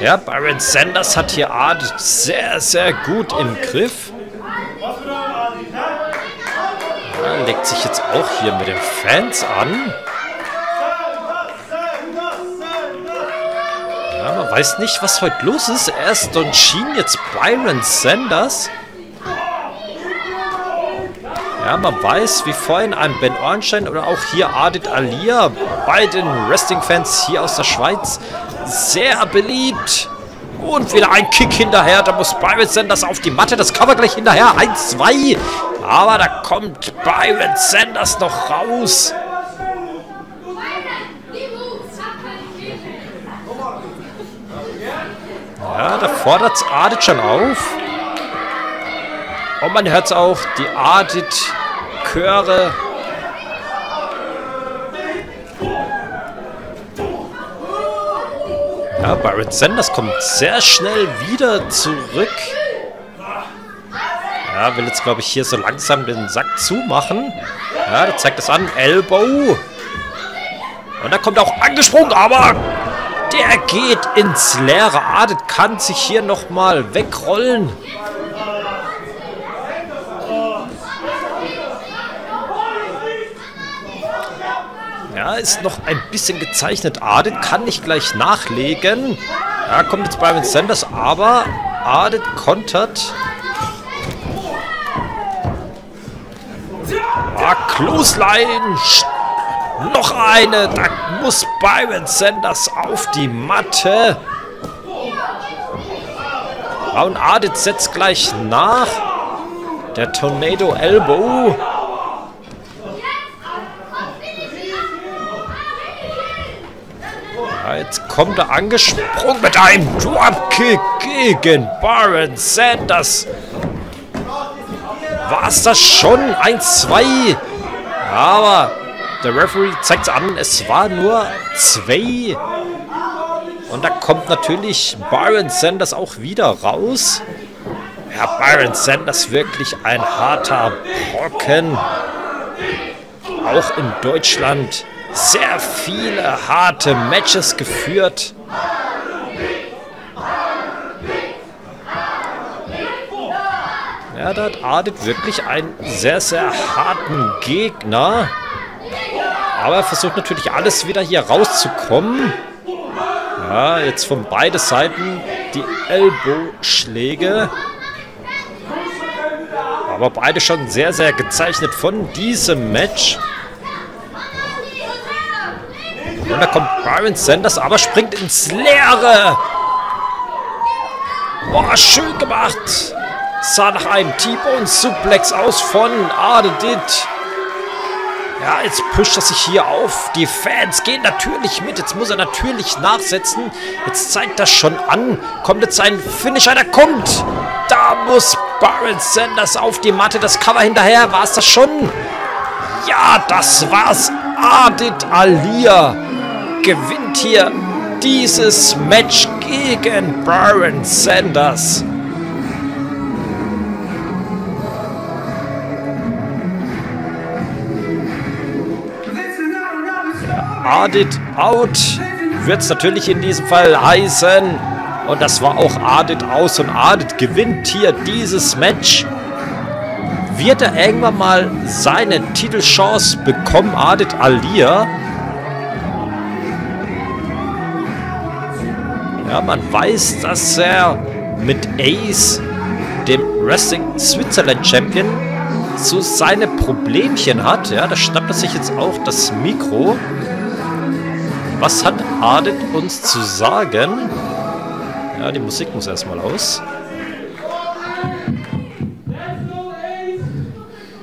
Ja, Byron Sanders hat hier Art sehr, sehr gut im Griff. Ja, legt sich jetzt auch hier mit den Fans an. Weiß nicht, was heute los ist. Erst Don Sheen, jetzt Byron Sanders. Ja, man weiß, wie vorhin ein Ben Ornstein oder auch hier Adit Alia bei den Wrestling-Fans hier aus der Schweiz sehr beliebt. Und wieder ein Kick hinterher. Da muss Byron Sanders auf die Matte. Das Cover gleich hinterher. 1, 2. Aber da kommt Byron Sanders noch raus. Ja, da fordert Adit schon auf. Und man hört es auch, die Adit-Chöre. Ja, Byron Sanders kommt sehr schnell wieder zurück. Ja, will jetzt, glaube ich, hier so langsam den Sack zumachen. Ja, der zeigt es an. Elbow. Und da kommt auch angesprungen, aber der geht ins Leere. Adit kann sich hier nochmal wegrollen. Ja, ist noch ein bisschen gezeichnet. Adit kann nicht gleich nachlegen. Ja, kommt jetzt Byron Sanders, aber Adit kontert. Ah, Clothesline. Noch eine. Da muss Byron Sanders auf die Matte. Und Adit setzt gleich nach. Der Tornado Elbow. jetzt kommt er angesprungen mit einem Dropkick gegen Byron Sanders. War es das schon? 1-2. Aber der Referee zeigt es an, es war nur 2. Und da kommt natürlich Byron Sanders auch wieder raus. Ja, Byron Sanders wirklich ein harter Brocken. Auch in Deutschland sehr viele harte Matches geführt. Ja, da hat Adit wirklich einen sehr, sehr harten Gegner. Aber er versucht natürlich alles wieder hier rauszukommen. Ja, jetzt von beiden Seiten die Ellbogenschläge. Aber beide schon sehr, sehr gezeichnet von diesem Match. Und da kommt Byron Sanders, aber springt ins Leere. Boah, schön gemacht. Sah nach einem T-Bone Suplex aus von Adedit. Ja, jetzt pusht er sich hier auf. Die Fans gehen natürlich mit. Jetzt muss er natürlich nachsetzen. Jetzt zeigt er schon an. Kommt jetzt ein Finisher, der kommt. Da muss Byron Sanders auf die Matte. Das Cover hinterher. War es das schon? Ja, das war's. Adit Alia gewinnt hier dieses Match gegen Byron Sanders. Adit out wird es natürlich in diesem Fall heißen. Und das war auch Adit aus und Adit gewinnt hier dieses Match. Wird er irgendwann mal seine Titelchance bekommen, Adit Alia? Ja, man weiß, dass er mit Ace, dem Wrestling Switzerland Champion, so seine Problemchen hat. Ja, da schnappt er sich jetzt auch das Mikro. Was hat Adit uns zu sagen? Ja, die Musik muss erstmal aus.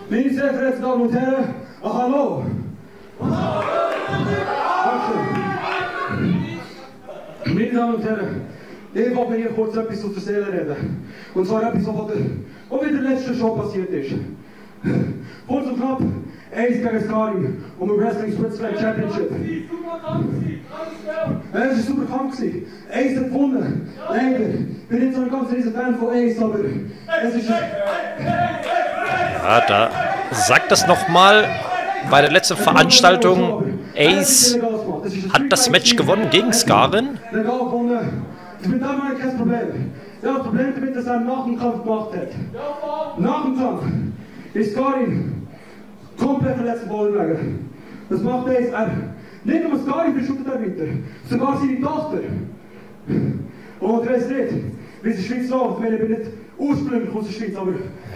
Meine sehr verehrten Damen und Herren, hallo. Meine Damen und Herren, ich wollte hier kurz etwas der Seele reden. Und zwar etwas, was der letzten Show passiert ist. Kurz und knapp, Ace gegen Skarim um ein Wrestling Switzerland Championship. Es war super Kampf. Ace hat gewonnen. Leider. Ich bin nicht so ein ganz riesen Fan von Ace, aber es ist... Ja, da sagt das nochmal bei der letzten Veranstaltung. Ace hat das Match gewonnen gegen Skarin. Ich bin damals kein Problem. Ja, das Problem damit, dass er nach dem Kampf gemacht hat. Nach dem Kampf ist Karin komplett verletzt worden. Das macht er jetzt. Er, nicht nur Karin beschüttet er weiter, sogar seine Tochter. Und wer es nicht, wie es in der Schweiz läuft, ich bin nicht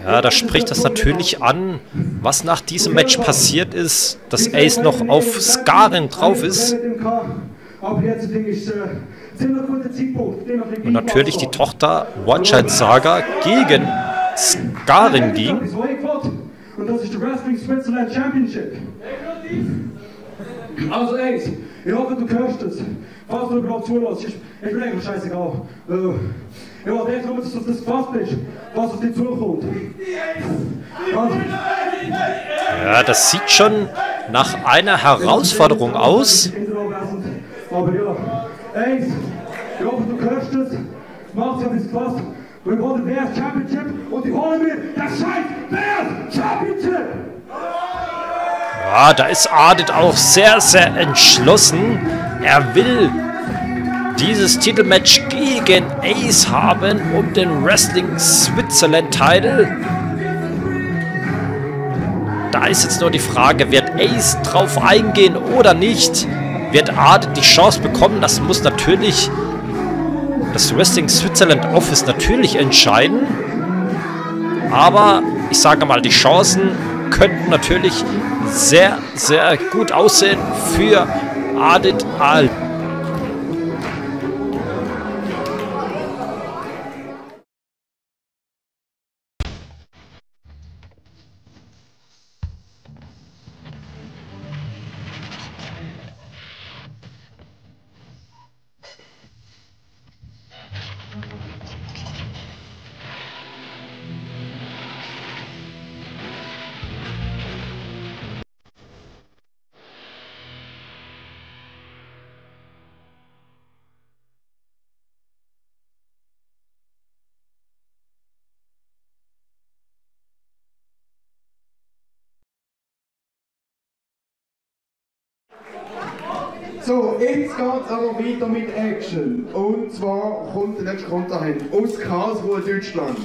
Ja, da spricht das natürlich an, was nach diesem Match passiert ist, dass Ace noch auf Skarin drauf ist. Und natürlich die Tochter One-Child Saga gegen Skarin ging. Und das ist der Wrestling Switzerland Championship. Also Ace, ich hoffe du hörst es. Falls du überhaupt zulässt, ich, ich bin eigentlich scheißegal. Äh, ja, denk nur, dass du das gefasst bist, was auf dich zukommt. Also. Ja, das sieht schon nach einer Herausforderung aus. Aber ja, Ace, ich hoffe du hörst es. Mach's ja bis gefasst. Wir wollen Bears Championship und die holen mir das scheiß Bears Championship! Ja, da ist Ardit auch sehr, sehr entschlossen. Er will dieses Titelmatch gegen Ace haben um den Wrestling Switzerland Title. Da ist jetzt nur die Frage, wird Ace drauf eingehen oder nicht? Wird Ardit die Chance bekommen? Das muss natürlich das Wrestling Switzerland Office natürlich entscheiden. Aber ich sage mal, die Chancen könnten natürlich sehr, sehr gut aussehen für Adit Al. Aber weiter mit Action. Und zwar kommt der nächste Kontrahent aus Karlsruhe, Deutschland.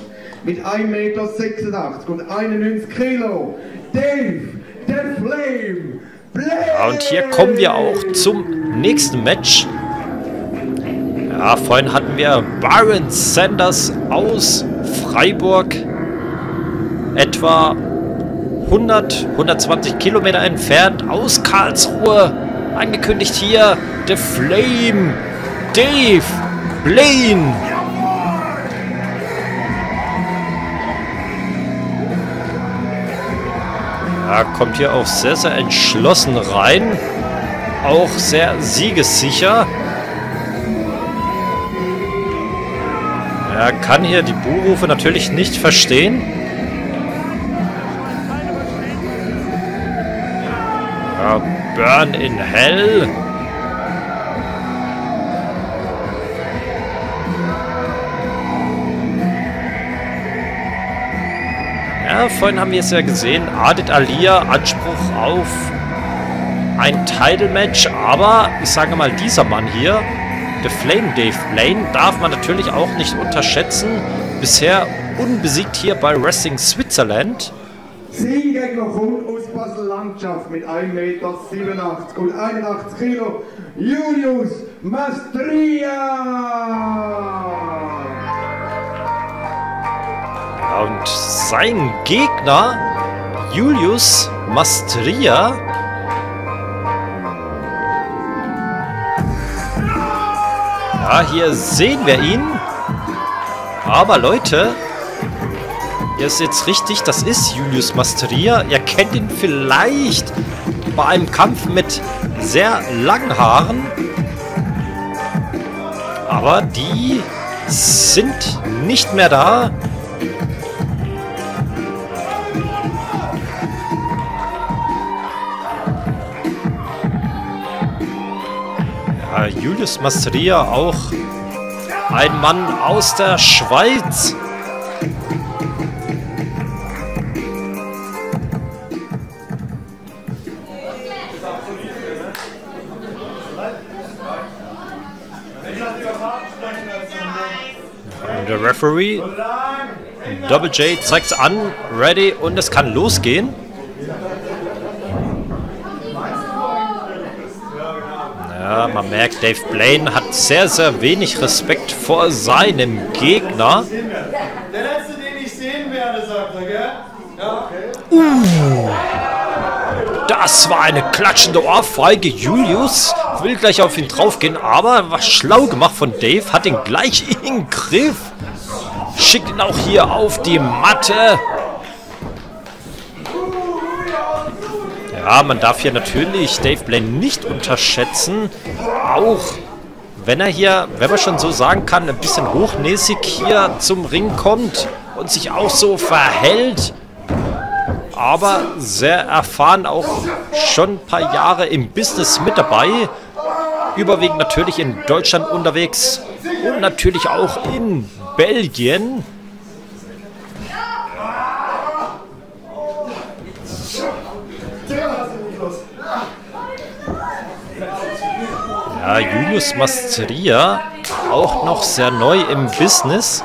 Mit 1,86 Meter und 91 Kilo. Dave, the Flame, Blade. Und hier kommen wir auch zum nächsten Match. Ja, vorhin hatten wir Byron Sanders aus Freiburg. Etwa 100, 120 Kilometer entfernt aus Karlsruhe Angekündigt hier The Flame. Dave Blaine. Ja, kommt hier auch sehr, sehr entschlossen rein. Auch sehr siegessicher. Er kann hier die Buhrufe natürlich nicht verstehen. Burn in Hell. Ja, vorhin haben wir es ja gesehen. Adit Alia, Anspruch auf ein Title-Match. Aber ich sage mal, dieser Mann hier, The Flame Dave Lane, darf man natürlich auch nicht unterschätzen. Bisher unbesiegt hier bei Wrestling Switzerland. Aus Basel-Landschaft mit 1,87 Meter und 81 Kilo, Julius Mastria! Und sein Gegner, Julius Mastria, Ja, hier sehen wir ihn. Aber Leute, Ihr ist jetzt richtig, das ist Julius Masteria. Ihr kennt ihn vielleicht bei einem Kampf mit sehr langen Haaren. Aber die sind nicht mehr da. Ja, Julius Masteria auch ein Mann aus der Schweiz. Fury. Double J zeigt es an. Ready und es kann losgehen. Ja, man merkt, Dave Blaine hat sehr, sehr wenig Respekt vor seinem Gegner. Der letzte, den ich sehen werde, sagt er, gell? Ja. Uh. Das war eine klatschende Ohrfeige. Julius will gleich auf ihn draufgehen, aber was schlau gemacht von Dave, hat ihn gleich in den Griff. Schickt ihn auch hier auf die Matte. Ja, man darf hier natürlich Dave Blaine nicht unterschätzen. Auch wenn er hier, wenn man schon so sagen kann, ein bisschen hochnäsig hier zum Ring kommt und sich auch so verhält. Aber sehr erfahren, auch schon ein paar Jahre im Business mit dabei. Überwiegend natürlich in Deutschland unterwegs und natürlich auch in Belgien. Ja, Julius Mastria, auch noch sehr neu im Business.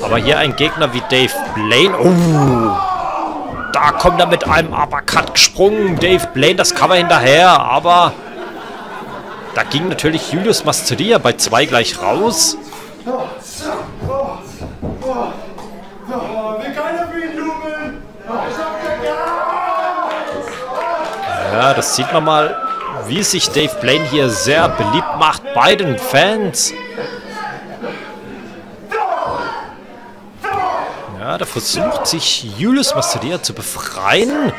Aber hier ein Gegner wie Dave Blaine. Oh, da kommt er mit einem Uppercut gesprungen. Dave Blaine das Cover hinterher, aber da ging natürlich Julius Mastria bei zwei gleich raus. Ja, das sieht man mal, wie sich Dave Blaine hier sehr beliebt macht bei den Fans. Ja, da versucht sich Julius Masteria zu befreien.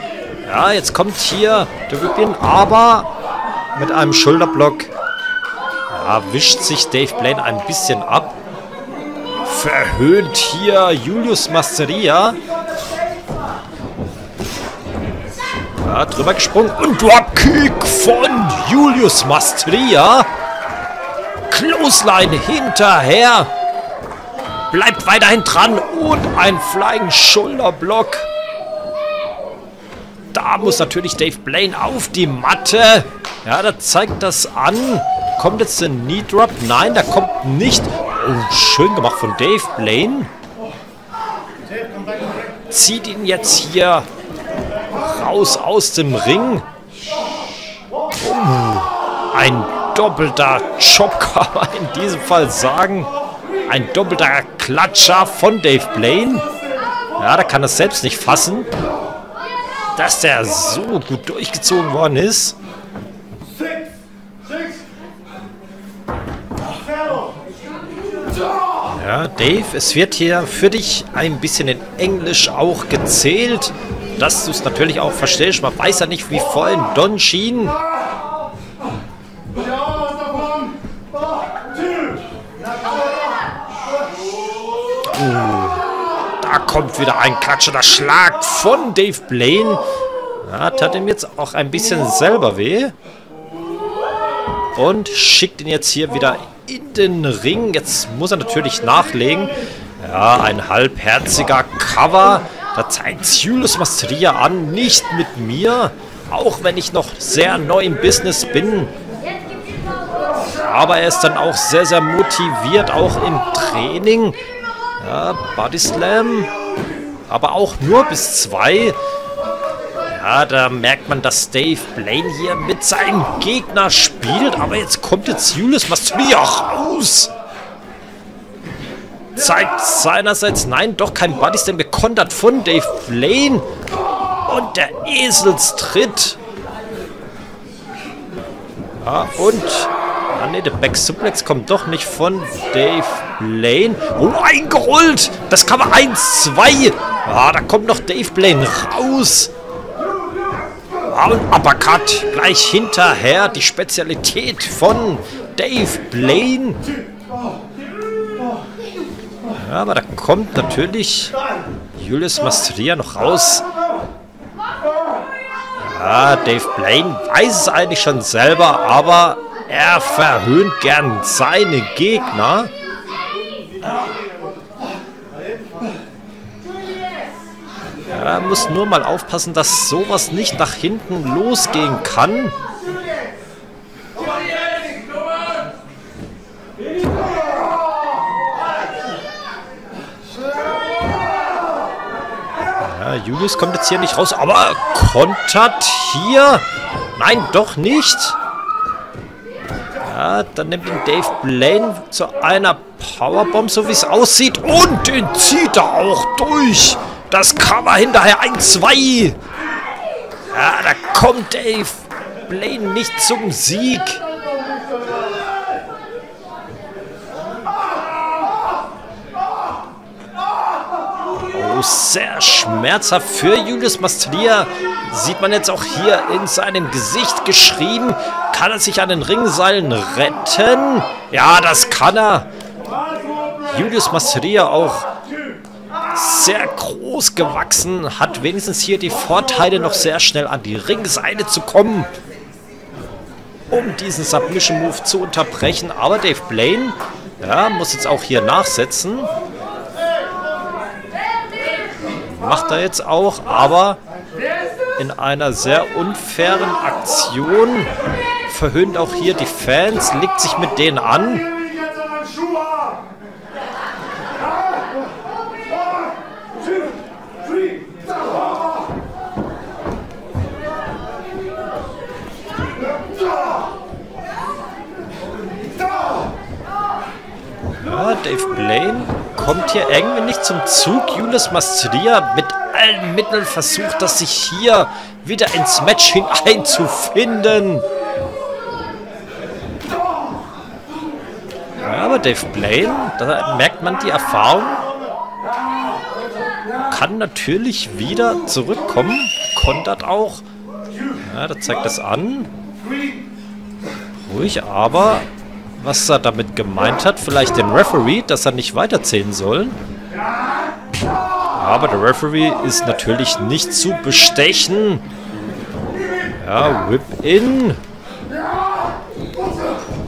Ja, jetzt kommt hier der Rubin, aber mit einem Schulterblock ja, wischt sich Dave Blaine ein bisschen ab. Verhöhnt hier Julius Masteria. Ja, drüber gesprungen und Dropkick von Julius Mastria. Clothesline hinterher. Bleibt weiterhin dran und ein Flying Schulterblock. Da muss natürlich Dave Blaine auf die Matte. Ja, da zeigt das an. Kommt jetzt der Knee Drop? Nein, der kommt nicht. Oh, schön gemacht von Dave Blaine. Zieht ihn jetzt hier raus aus dem Ring. Oh, ein doppelter Chop [LAUGHS] kann man in diesem Fall sagen. Ein doppelter Klatscher von Dave Blaine. Ja, da kann er selbst nicht fassen, dass der so gut durchgezogen worden ist. Ja, Dave, es wird hier für dich ein bisschen in Englisch auch gezählt dass du es natürlich auch verstehst. Man weiß ja nicht, wie voll Don schien. Uh, da kommt wieder ein klatschender Schlag von Dave Blaine. Ja, tat ihm jetzt auch ein bisschen selber weh. Und schickt ihn jetzt hier wieder in den Ring. Jetzt muss er natürlich nachlegen. Ja, ein halbherziger Cover. Da zeigt Julius Mastria an, nicht mit mir, auch wenn ich noch sehr neu im Business bin. Aber er ist dann auch sehr, sehr motiviert, auch im Training. Ja, Body Slam. Aber auch nur bis zwei. Ja, da merkt man, dass Dave Blaine hier mit seinem Gegner spielt. Aber jetzt kommt jetzt Julius Mastria raus zeigt seinerseits, nein, doch kein Bodyslam gekontert von Dave Blaine. Und der Eselstritt. Ja, und... Ah, ne, der Back Suplex kommt doch nicht von Dave Blaine. Oh, eingerollt! Das kann man 1, 2. Ah, da kommt noch Dave Blaine raus. Ah, und Uppercut gleich hinterher. Die Spezialität von Dave Blaine. Ja, aber da kommt natürlich Julius Mastria noch raus. Ja, Dave Blaine weiß es eigentlich schon selber, aber er verhöhnt gern seine Gegner. Er muss nur mal aufpassen, dass sowas nicht nach hinten losgehen kann. Julius kommt jetzt hier nicht raus, aber kontert hier. Nein, doch nicht. Dann nimmt ihn Dave Blaine zu einer Powerbomb, so wie es aussieht. Und den zieht er auch durch. das Cover hinterher. Ein, zwei. Ja, da kommt Dave Blaine nicht zum Sieg. Sehr schmerzhaft für Julius Mastria. Sieht man jetzt auch hier in seinem Gesicht geschrieben. Kann er sich an den Ringseilen retten? Ja, das kann er. Julius Mastria auch sehr groß gewachsen. Hat wenigstens hier die Vorteile, noch sehr schnell an die Ringseite zu kommen. Um diesen Submission Move zu unterbrechen. Aber Dave Blaine ja, muss jetzt auch hier nachsetzen. Macht er jetzt auch, aber in einer sehr unfairen Aktion. Verhöhnt auch hier die Fans, legt sich mit denen an. Ja, Dave Blaine kommt hier irgendwie nicht zum Zug. Julius Mastria mit allen Mitteln versucht, das sich hier wieder ins Match hineinzufinden. Ja, aber Dave Blaine, da merkt man die Erfahrung, kann natürlich wieder zurückkommen, kontert auch. Ja, da zeigt das an. Ruhig, aber was er damit gemeint hat. Vielleicht den Referee, dass er nicht weiterzählen soll. Aber der Referee ist natürlich nicht zu bestechen. Ja, Whip in.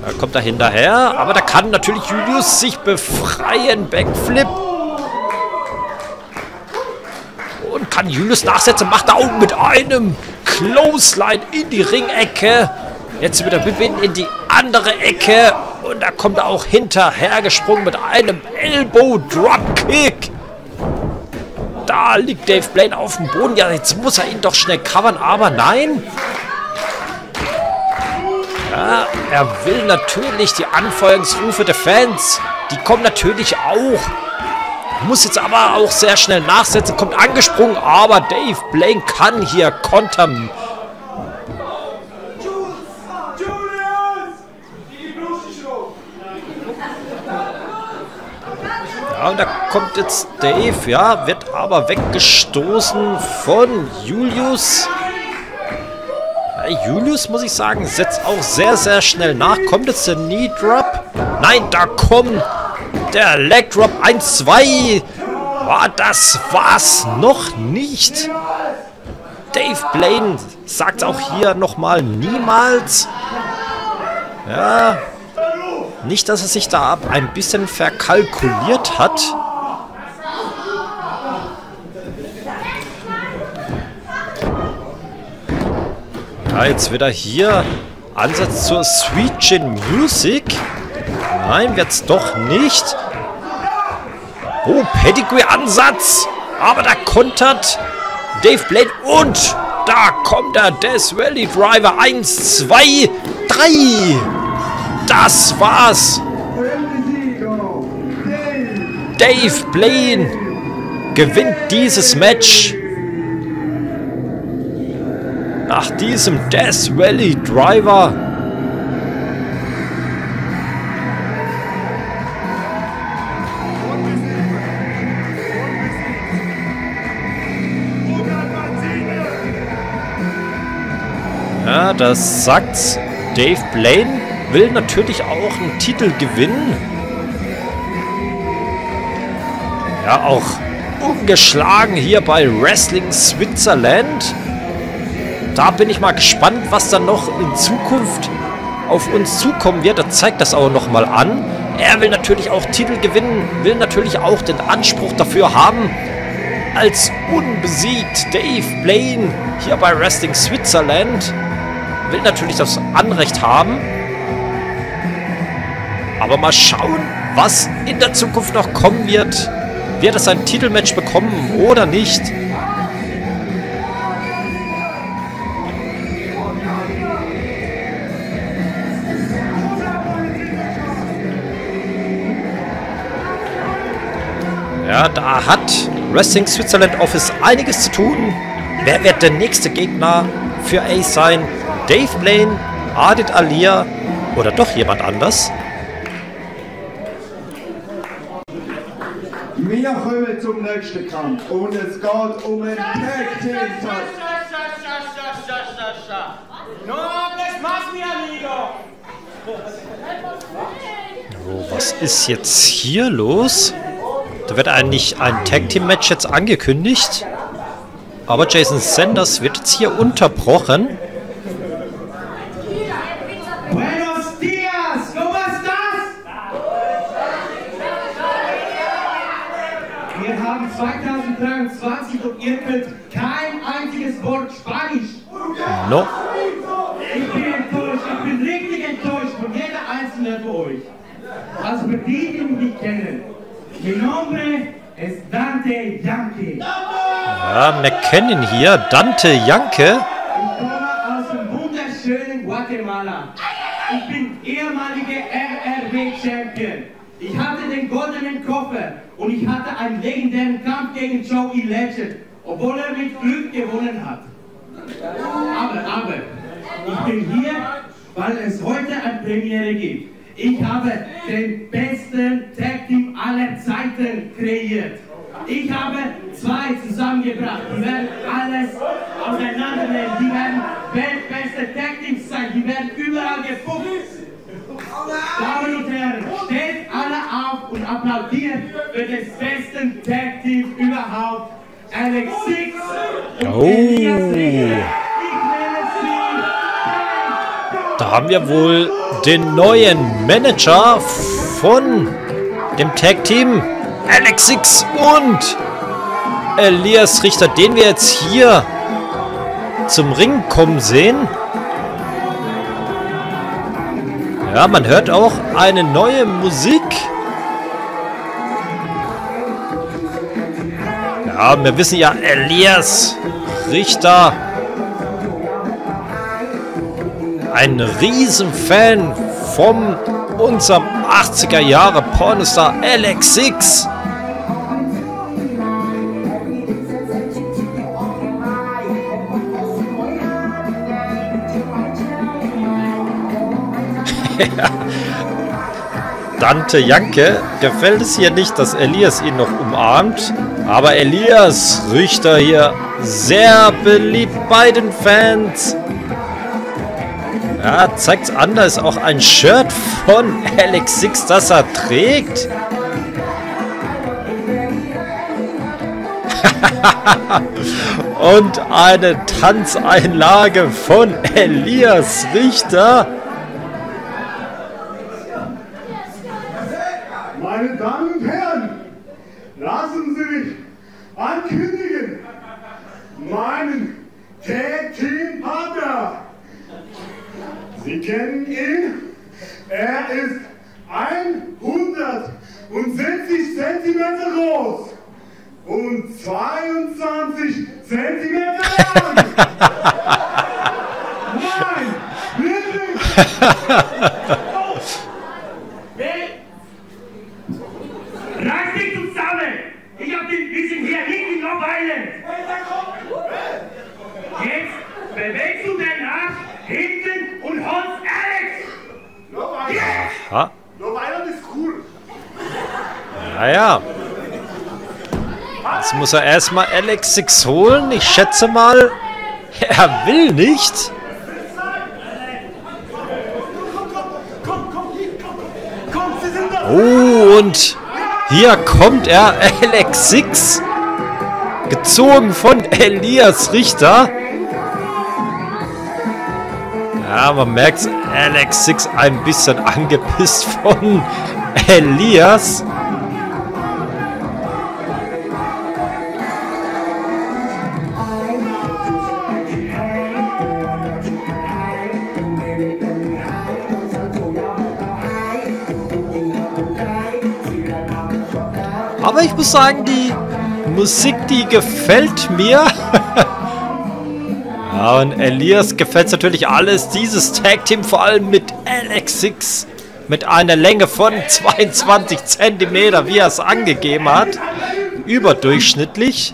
Da kommt er hinterher. Aber da kann natürlich Julius sich befreien. Backflip. Und kann Julius nachsetzen. Macht er auch mit einem Clothesline in die Ringecke. Jetzt wieder Whip in, in die andere Ecke. Und da kommt er auch hinterher gesprungen mit einem Elbow Dropkick. Da liegt Dave Blaine auf dem Boden. Ja, jetzt muss er ihn doch schnell covern, aber nein. Ja, er will natürlich die Anfeuerungsrufe der Fans. Die kommen natürlich auch. Muss jetzt aber auch sehr schnell nachsetzen. Kommt angesprungen, aber Dave Blaine kann hier kontern. Und da kommt jetzt Dave, ja, wird aber weggestoßen von Julius. Julius, muss ich sagen, setzt auch sehr, sehr schnell nach. Kommt jetzt der Knee Drop? Nein, da kommt der Leg Drop 1-2. War das war's noch nicht. Dave Blaine sagt auch hier nochmal niemals. Ja, nicht, dass er sich da ein bisschen verkalkuliert hat. Ja, jetzt wieder hier Ansatz zur Sweet Gin Music. Nein, wird's doch nicht. Oh, Pedigree-Ansatz. Aber da kontert Dave Blade und da kommt der Death Valley Driver. 1, 2, 3. Das war's. Dave Blaine gewinnt dieses Match. Nach diesem Death Valley Driver. Ja, das sagt Dave Blaine will natürlich auch einen Titel gewinnen. Ja, auch ungeschlagen hier bei Wrestling Switzerland. Da bin ich mal gespannt, was dann noch in Zukunft auf uns zukommen wird. Er zeigt das auch nochmal an. Er will natürlich auch Titel gewinnen, will natürlich auch den Anspruch dafür haben, als unbesiegt Dave Blaine hier bei Wrestling Switzerland. Will natürlich das Anrecht haben. Aber mal schauen, was in der Zukunft noch kommen wird. Wird es ein Titelmatch bekommen oder nicht? Ja, da hat Wrestling Switzerland Office einiges zu tun. Wer wird der nächste Gegner für Ace sein? Dave Blaine, Adit Alia oder doch jemand anders? Wir kommen zum nächsten Kampf und es geht um einen Tag Team. No hables más, mi amigo. Oh, was ist jetzt hier los? Da wird eigentlich ein Tag Team Match jetzt angekündigt. Aber Jason Sanders wird jetzt hier unterbrochen. Buenos dias, ¿cómo estás? Wir haben 2023 und ihr könnt kein einziges Wort Spanisch. No. Ich bin enttäuscht, ich bin richtig enttäuscht von jeder einzelnen von euch. Also für die, die mich nicht kennen. Mi nombre es Dante Yankee. Ja, wir kennen hier Dante Janke. Ich komme aus dem wunderschönen Guatemala. Ich bin ehemaliger RRW-Champion. Ich hatte den goldenen Koffer und ich hatte einen legendären Kampf gegen Joey Legend, obwohl er mit Glück gewonnen hat. Aber, aber, ich bin hier, weil es heute eine Premiere gibt. Ich habe den besten Tag Team aller Zeiten kreiert. Ich habe zwei zusammengebracht. Die werden alles auseinandernehmen. Die werden weltbeste Tag Teams sein. Die werden überall gefuchst. Damen und Herren, steht alle auf und applaudiert für das beste Tag Team überhaupt. Alex Six Oh. Da haben wir wohl den neuen Manager von dem Tag Team Alex Six und Elias Richter, den wir jetzt hier zum Ring kommen sehen. Ja, man hört auch eine neue Musik. Ja, wir wissen ja, Elias Richter ein Riesenfan von unserem 80er Jahre Pornostar Alex Six. [LAUGHS] Dante Janke gefällt es hier nicht, dass Elias ihn noch umarmt. Aber Elias Richter hier sehr beliebt bei den Fans. Ja, zeigt's an, da ist auch ein Shirt von [LAUGHS] Alex Six, das er trägt. [LAUGHS] Und eine Tanzeinlage von Elias Richter. Meine Damen und Herren, lassen Sie mich ankündigen, meinen Tag Team Partner. Sie kennen ihn, er ist 160 Zentimeter groß und 22 Zentimeter lang. Nein, wirklich. Reiß dich zusammen! Ich hab den, wir sind hier in Long Island! Jetzt bewegst du deinen Arsch cool. Naja. Jetzt muss er erstmal Alex Six holen. Ich schätze mal, er will nicht. Oh, und hier kommt er, Alex Six. Gezogen von Elias Richter. Man merkt Alex Six ein bisschen angepisst von Elias. Aber ich muss sagen, die Musik, die gefällt mir. [LAUGHS] und Elias gefällt natürlich alles. Dieses Tag-Team vor allem mit Alex Six. Mit einer Länge von [LAUGHS] 22 Zentimeter, wie er es angegeben hat. überdurchschnittlich.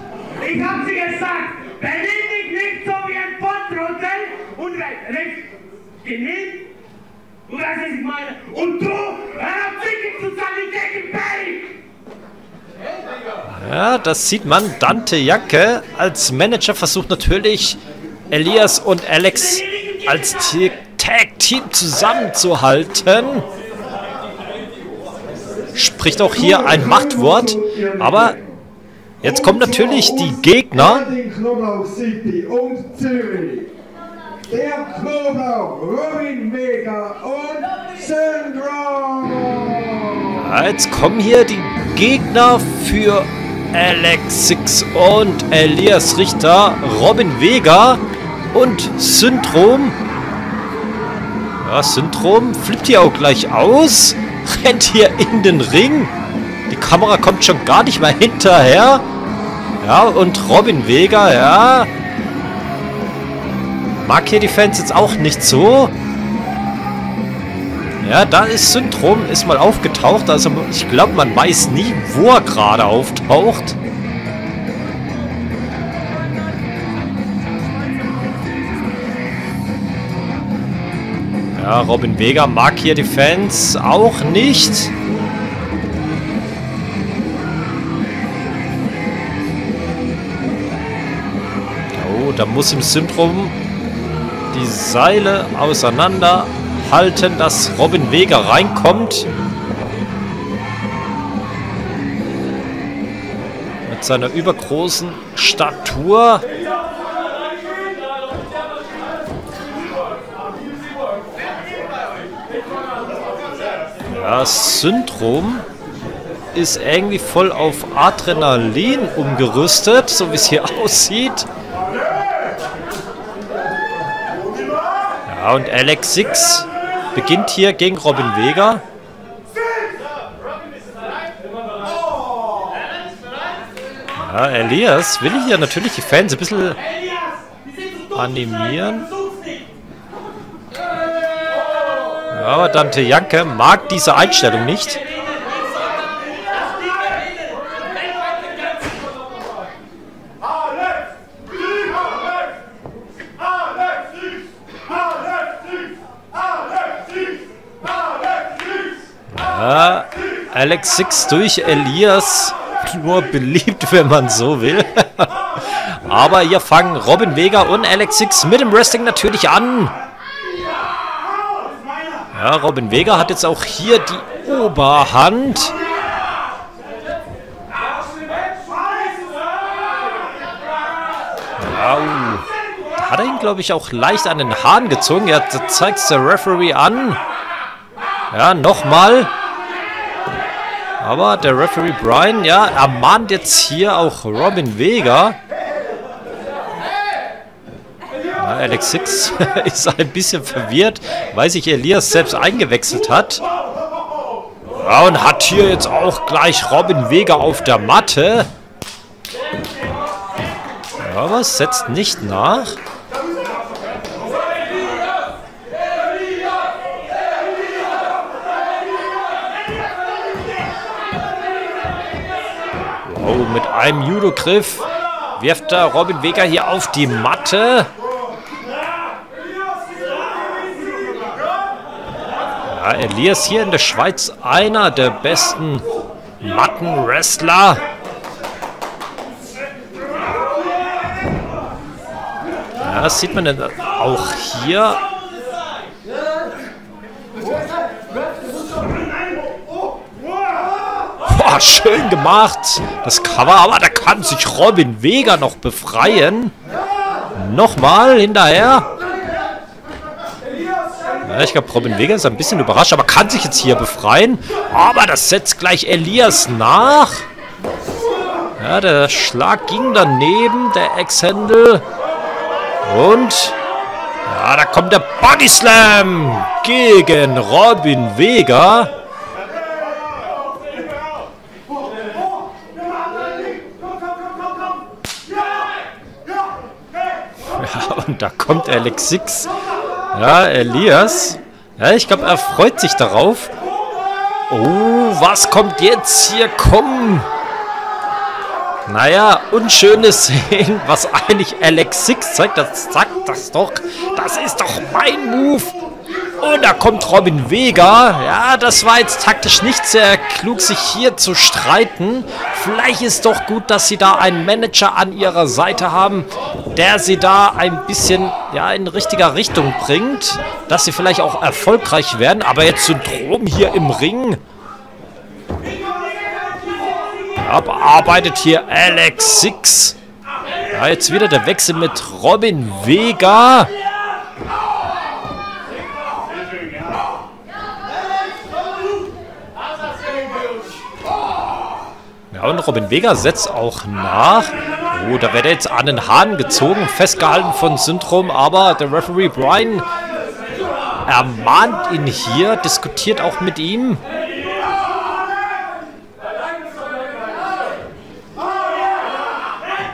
Ja, das sieht man. Dante Jacke als Manager versucht natürlich Elias und Alex als Tag-Team zusammenzuhalten. Spricht auch hier ein Machtwort. Aber jetzt kommen natürlich die Gegner. Der jetzt kommen hier die Gegner für Alex Six und Elias Richter, Robin Vega und Syndrom. Ja, Syndrom flippt hier auch gleich aus, [LAUGHS] rennt hier in den Ring. Die Kamera kommt schon gar nicht mehr hinterher. Ja, und Robin Vega, ja. Mag hier die Fans jetzt auch nicht so. Ja, da ist Syndrom, ist mal aufgetaucht. Also ich glaube, man weiß nie, wo er gerade auftaucht. Ja, Robin Vega mag hier die Fans auch nicht. Oh, da muss im Syndrom die Seile auseinanderhalten, dass Robin Vega reinkommt. Mit seiner übergroßen Statur. Ja, Syndrom ist irgendwie voll auf Adrenalin umgerüstet, so wie es hier [LAUGHS] aussieht. Ja, und Alex Six beginnt hier gegen Robin Vega. Ja, Elias will hier natürlich die Fans ein bisschen animieren. Ja, aber Dante Janke mag diese Einstellung nicht. Alex! Six durch Elias. Nur beliebt, wenn man so will. [LAUGHS] Aber hier fangen Robin Vega und Alex Six mit dem Wrestling natürlich an. Ja, Robin Vega hat jetzt auch hier die Oberhand. Ja. Da hat er ihn, glaube ich, auch leicht an den Haaren gezogen. Da zeigt der Referee an. Ja, nochmal. Aber der Referee Brian, ja, ermahnt jetzt hier auch Robin Vega. Ja, Alex Six [LAUGHS] ist ein bisschen verwirrt, weil sich Elias selbst eingewechselt hat. Ja, und hat hier jetzt auch gleich Robin Vega auf der Matte. Ja, aber es setzt nicht nach. Oh, mit einem Judo-Griff wirft da Robin Vega hier auf die Matte. Elias hier in der Schweiz einer der besten Matten-Wrestler. Ja, das sieht man dann auch hier. Boah, schön gemacht. Das Cover, aber da kann sich Robin Vega noch befreien. Nochmal hinterher. Ja, ich glaube, Robin Vega ist ein bisschen überrascht, aber kann sich jetzt hier befreien. Aber das setzt gleich Elias nach. Ja, der Schlag ging daneben, der Ex-Händel. Und ja, da kommt der Body Slam gegen Robin Vega. Ja, und da kommt Alex Six. Ja, Elias. Ja, ich glaube, er freut sich darauf. Oh, was kommt jetzt hier? Komm! Naja, unschönes Sehen, was eigentlich Alex Six zeigt. Das sagt das doch. Das ist doch mein Move. Und da kommt Robin Vega. Ja, das war jetzt taktisch nicht sehr klug, sich hier zu streiten. Vielleicht ist doch gut, dass sie da einen Manager an ihrer Seite haben, der sie da ein bisschen ja, in richtiger Richtung bringt. Dass sie vielleicht auch erfolgreich werden. Aber jetzt Syndrom hier im Ring. Ja, bearbeitet hier Alex Six. Ja, jetzt wieder der Wechsel mit Robin Vega. Ja, und Robin Vega setzt auch nach. Oh, da wird er jetzt an den Haaren gezogen, festgehalten von Syndrom, aber der Referee Brian ermahnt ihn hier, diskutiert auch mit ihm.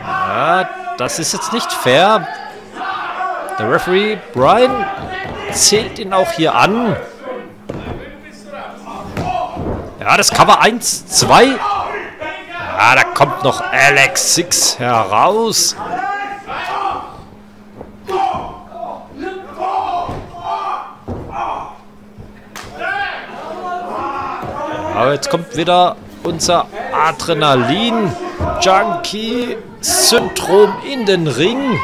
Ja, das ist jetzt nicht fair. Der Referee Brian zählt ihn auch hier an. Ja, das Cover 1, 2. Ja, da kommt noch Alex Six heraus. Aber jetzt kommt wieder unser Adrenalin-Junkie-Syndrom in den Ring.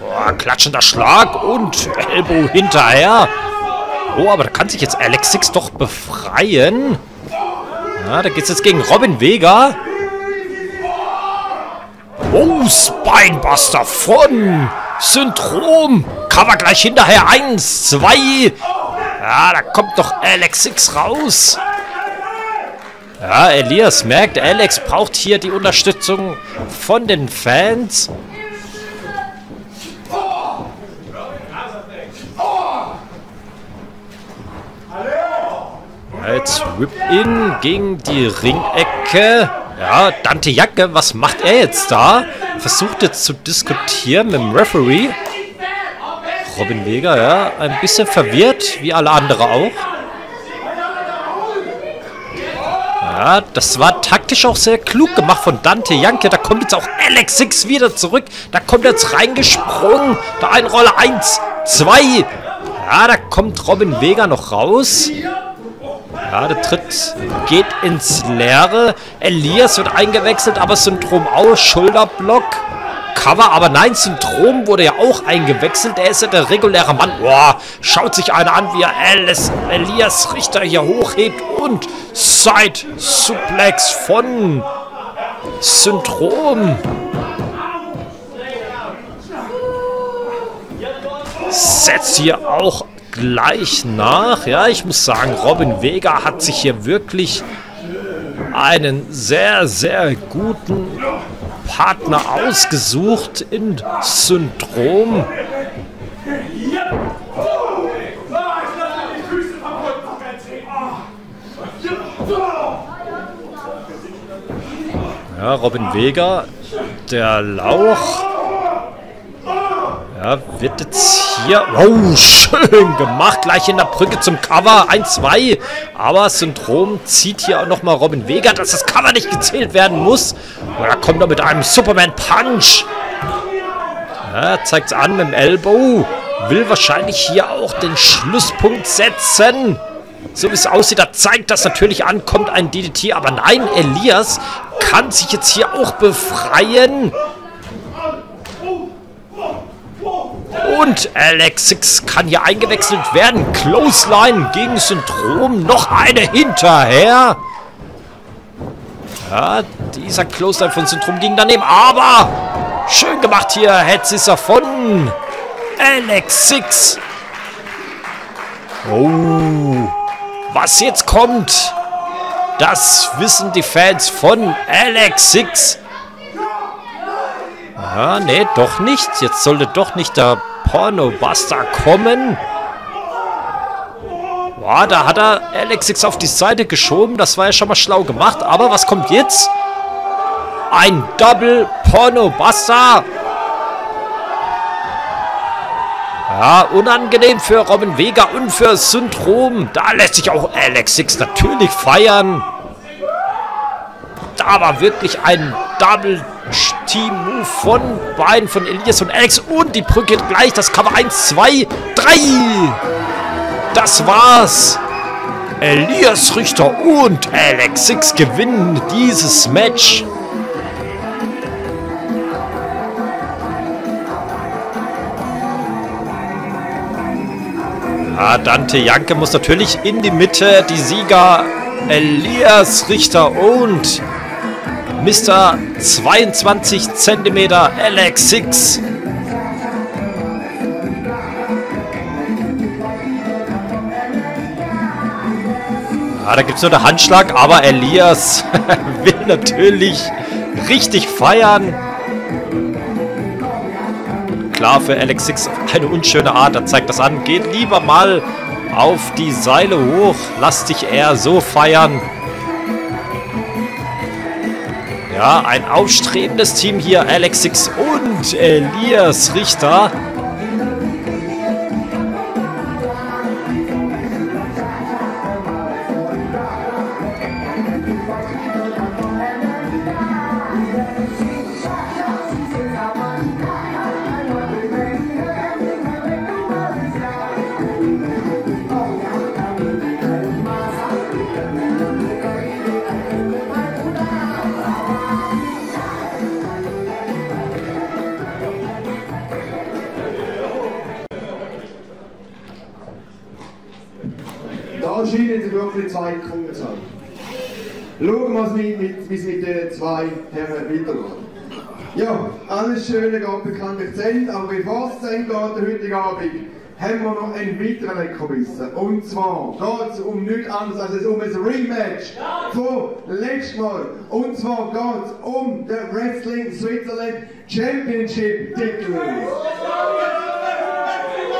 Boah, klatschender Schlag und Elbow hinterher. Oh, aber da kann sich jetzt Alex Six doch befreien. Ja, da geht's jetzt gegen Robin Vega. Oh, Spinebuster von Syndrom. Cover gleich hinterher. Eins, zwei. Ja, da kommt doch Alex Six raus. Ja, Elias merkt, Alex braucht hier die Unterstützung von den Fans. Als Whip-In gegen die Ringecke. Ja, Dante Jacke, was macht er jetzt da? Versucht jetzt zu diskutieren mit dem Referee. Robin Vega, ja, ein bisschen verwirrt, wie alle andere auch. Ja, das war taktisch auch sehr klug gemacht von Dante Janke. Da kommt jetzt auch Alex Six wieder zurück. Da kommt jetzt reingesprungen. Da ein Roller 1, 2. Ja, da kommt Robin Vega noch raus. Der Tritt geht ins Leere. Elias wird eingewechselt, aber Syndrom aus. Schulterblock. Cover, aber nein, Syndrom wurde ja auch eingewechselt. Er ist ja der reguläre Mann. Boah, schaut sich einer an, wie er Alice, Elias Richter hier hochhebt. Und Side Suplex von Syndrom. Setzt hier auch gleich nach. Ja, ich muss sagen, Robin Vega hat sich hier wirklich einen sehr, sehr guten Partner ausgesucht in Syndrom. Ja, Robin Vega, der Lauch. Ja, wird jetzt hier... Oh, schön gemacht. Gleich in der Brücke zum Cover. 1-2. Aber Syndrom zieht hier auch nochmal Robin Vega, dass das Cover nicht gezählt werden muss. Und da kommt er mit einem Superman-Punch. Ja, zeigt es an mit dem Elbow. Will wahrscheinlich hier auch den Schlusspunkt setzen. So wie es aussieht, da zeigt das natürlich an, kommt ein DDT. Aber nein, Elias kann sich jetzt hier auch befreien. Und Alex Six kann hier eingewechselt werden. Clothesline gegen Syndrom. Noch eine hinterher. Ja, dieser Clothesline von Syndrom ging daneben. Aber schön gemacht hier. Headsisser von Alex Six. Oh, was jetzt kommt, das wissen die Fans von Alex Six. Ja, nee, doch nicht. Jetzt sollte doch nicht der Pornobuster kommen. Boah, da hat er Alex Six auf die Seite geschoben. Das war ja schon mal schlau gemacht. Aber was kommt jetzt? Ein Double Pornobuster. Ja, unangenehm für Robin Vega und für Syndrom. Da lässt sich auch Alex Six natürlich feiern. da war wirklich ein Double Team Move von beiden, von Elias und Alex. Und die Brücke gleich, das Cover 1, 2, 3. Das war's. Elias Richter und Alex Six gewinnen dieses Match. Ah, Dante Janke muss natürlich in die Mitte. Die Sieger Elias Richter und Mr. 22 cm Alex Six. Ah, da gibt es nur einen Handschlag, aber Elias [LAUGHS] will natürlich richtig feiern. Klar, für Alex Six eine unschöne Art, er zeigt das an. Geht lieber mal auf die Seile hoch, lass dich eher so feiern. Ja, ein aufstrebendes Team hier, Alex Six und Elias Richter. Schöne geht bekanntlich Ende, aber bevor es zu Ende geht, der Abend, haben wir noch einen weiteren Leckerbissen. Und zwar geht es um nichts anderes als um ein Rematch von letztes Mal. Und zwar geht es um den Wrestling Switzerland Championship Titel.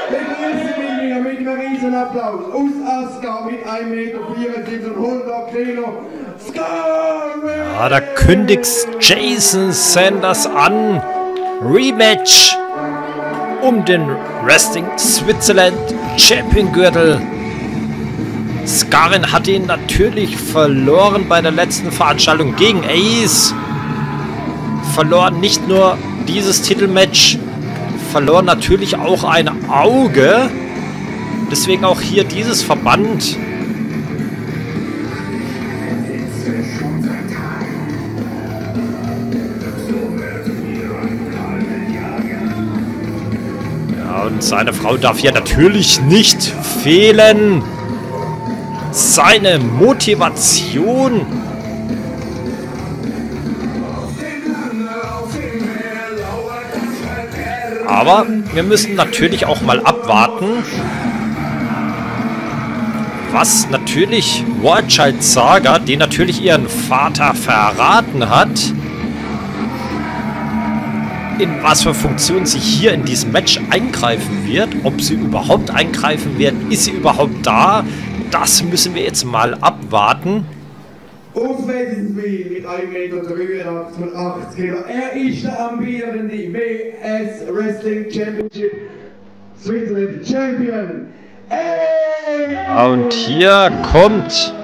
Begrüßen wir mit einem riesen Applaus aus Asgard mit 1,74 Meter und 100 Kilo. Scarlet! Ja, da kündigt Jason Sanders an. Rematch um den Wrestling Switzerland Champion Gürtel. Skarin hat ihn natürlich verloren bei der letzten Veranstaltung gegen Ace. Verloren nicht nur dieses Titelmatch, verloren natürlich auch ein Auge. Deswegen auch hier dieses Verband. Und seine Frau darf hier natürlich nicht fehlen. Seine Motivation. Aber wir müssen natürlich auch mal abwarten, was natürlich Warchild Saga, die natürlich ihren Vater verraten hat, in was für Funktion sie hier in diesem Match eingreifen wird. Ob sie überhaupt eingreifen wird, ist sie überhaupt da? Das müssen wir jetzt mal abwarten. Auf Wessenswil mit 1,83 Meter und 80 Kilo. Er ist der amtierende WS Wrestling Championship Switzerland Champion. Ey! Und hier kommt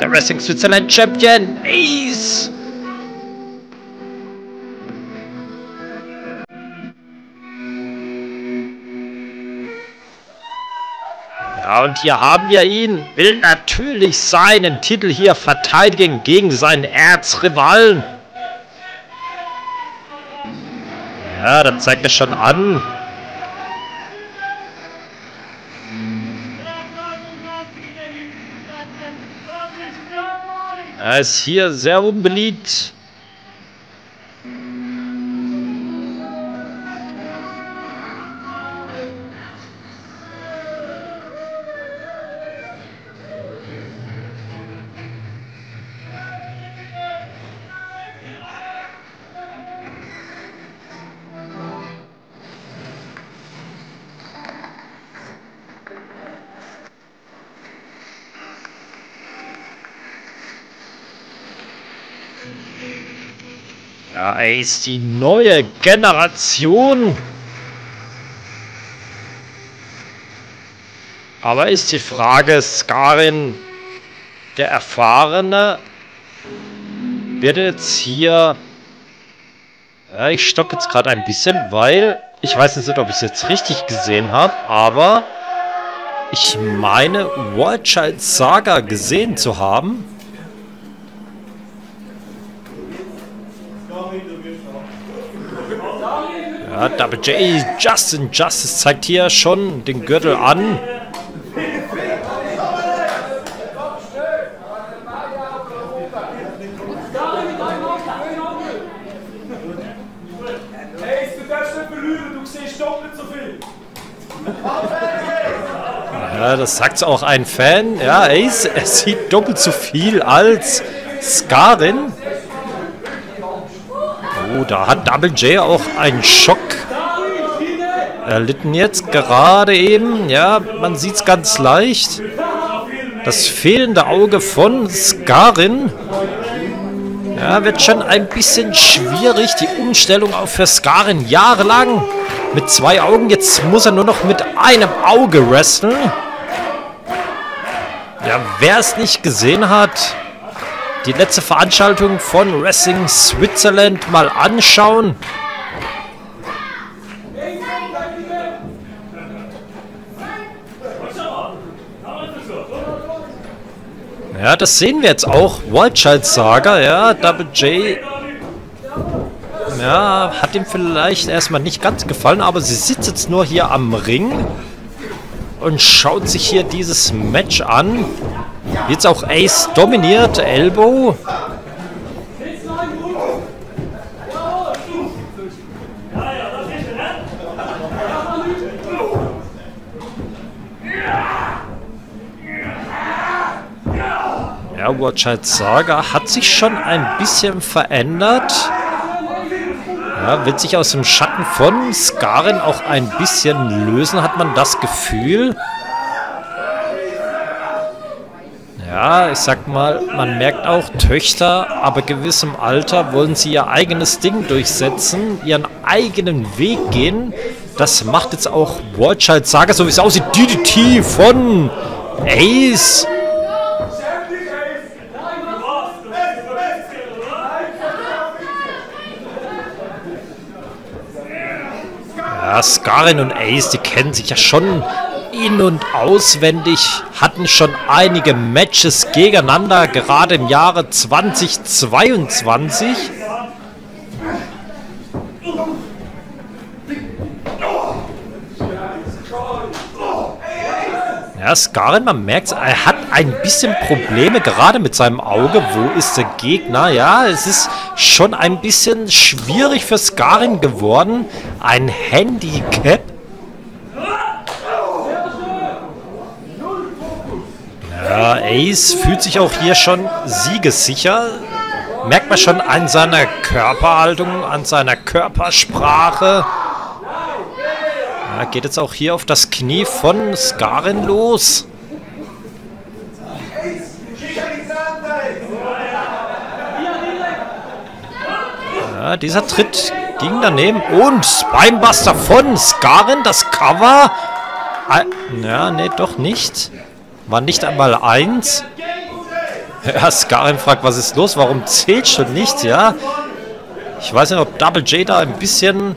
der Wrestling Switzerland Champion Ace. Und hier haben wir ihn. Will natürlich seinen Titel hier verteidigen gegen seinen Erzrivalen. Ja, das zeigt es schon an. Er ist hier sehr unbeliebt. Er ist die neue Generation. Aber ist die Frage, Skarin der Erfahrene werde jetzt hier... Ja, ich stoppe jetzt gerade ein bisschen, weil... Ich weiß nicht, ob ich es jetzt richtig gesehen habe, aber... Ich meine, Wildchild Saga gesehen zu haben. Ja, Double J Justin Justice zeigt hier schon den Gürtel an. Ja, das sagt auch ein Fan. Ja, Ace, er sieht doppelt so viel als Skarin. Oh, da hat Double J auch einen Schock erlitten jetzt gerade eben. Ja, man sieht es ganz leicht. Das fehlende Auge von Skarin. Ja, wird schon ein bisschen schwierig. Die Umstellung auch für Skarin jahrelang mit zwei Augen. Jetzt muss er nur noch mit einem Auge wresteln. Ja, wer es nicht gesehen hat, die letzte Veranstaltung von Wrestling Switzerland mal anschauen. Ja, das sehen wir jetzt auch. Wildchild Saga, ja, Double J. Ja, hat ihm vielleicht erstmal nicht ganz gefallen, aber sie sitzt jetzt nur hier am Ring und schaut sich hier dieses Match an. Jetzt auch Ace dominiert, Elbow. Ja, Watchheit Saga hat sich schon ein bisschen verändert. Ja, wird sich aus dem Schatten von Skarin auch ein bisschen lösen, hat man das Gefühl. Ja, ich sag mal, man merkt auch, Töchter, aber gewissem Alter wollen sie ihr eigenes Ding durchsetzen, ihren eigenen Weg gehen. Das macht jetzt auch Wildchild Saga, so wie es aussieht, DDT von Ace. Ja, Skarin und Ace, die kennen sich ja schon in- und auswendig, hatten schon einige Matches gegeneinander, gerade im Jahre 2022. Ja, Skarin, man merkt er hat ein bisschen Probleme, gerade mit seinem Auge. Wo ist der Gegner? Ja, es ist schon ein bisschen schwierig für Skarin geworden. Ein Handicap. Ja, Ace fühlt sich auch hier schon siegessicher. Merkt man schon an seiner Körperhaltung, an seiner Körpersprache. Ja, geht jetzt auch hier auf das Knie von Skarin los. Ja, dieser Tritt ging daneben. Und Spinebuster von Skarin, das Cover. Ja, nee, doch nicht. War nicht einmal eins. Ja, Skarin fragt, was ist los? Warum zählt schon nicht? Ja, ich weiß nicht, ob Double J da ein bisschen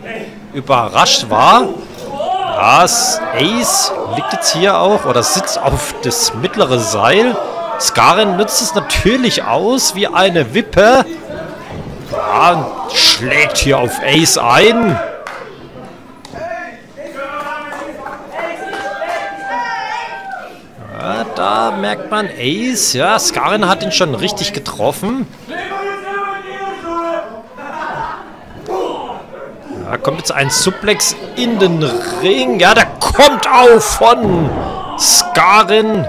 überrascht war. Ja, Ace liegt jetzt hier auch oder sitzt auf das mittlere Seil. Skarin nutzt es natürlich aus wie eine Wippe. Ja, und schlägt hier auf Ace ein. Ja, da merkt man Ace. Ja, Skarin hat ihn schon richtig getroffen. Da kommt jetzt ein Suplex in den Ring. Ja, der kommt auf von Skarin.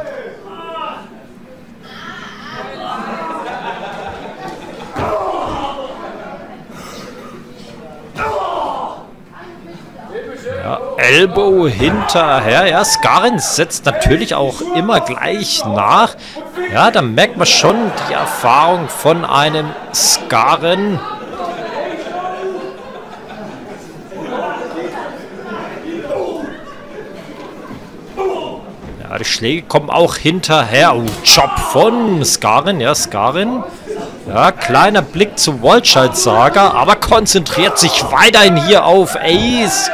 Ja, Elbow hinterher. Ja, Skarin setzt natürlich auch immer gleich nach. Ja, da merkt man schon die Erfahrung von einem Skarin. Ja, die Schläge kommen auch hinterher. Oh, Job von Skarin. Ja, Skarin Ja, kleiner Blick zu Waldscheid Saga, aber konzentriert sich weiterhin hier auf Ace.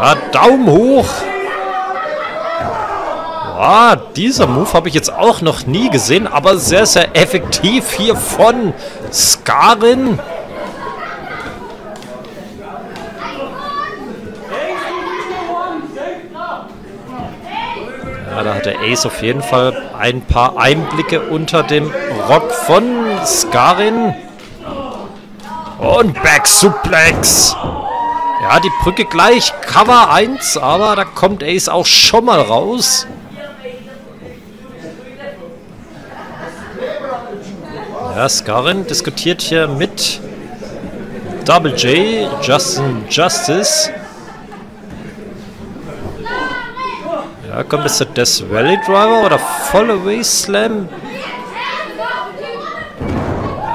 Ja, Daumen hoch. Ja, dieser Move habe ich jetzt auch noch nie gesehen, aber sehr, sehr effektiv hier von Skarin. Ja, da hat der Ace auf jeden Fall ein paar Einblicke unter dem Rock von Skarin. Und Back Suplex. Ja, die Brücke gleich. Cover 1, aber da kommt Ace auch schon mal raus. Ja, Skarin diskutiert hier mit Double J, Justin Justice. Ja, kommt jetzt der Death Valley Driver oder Followay Slam?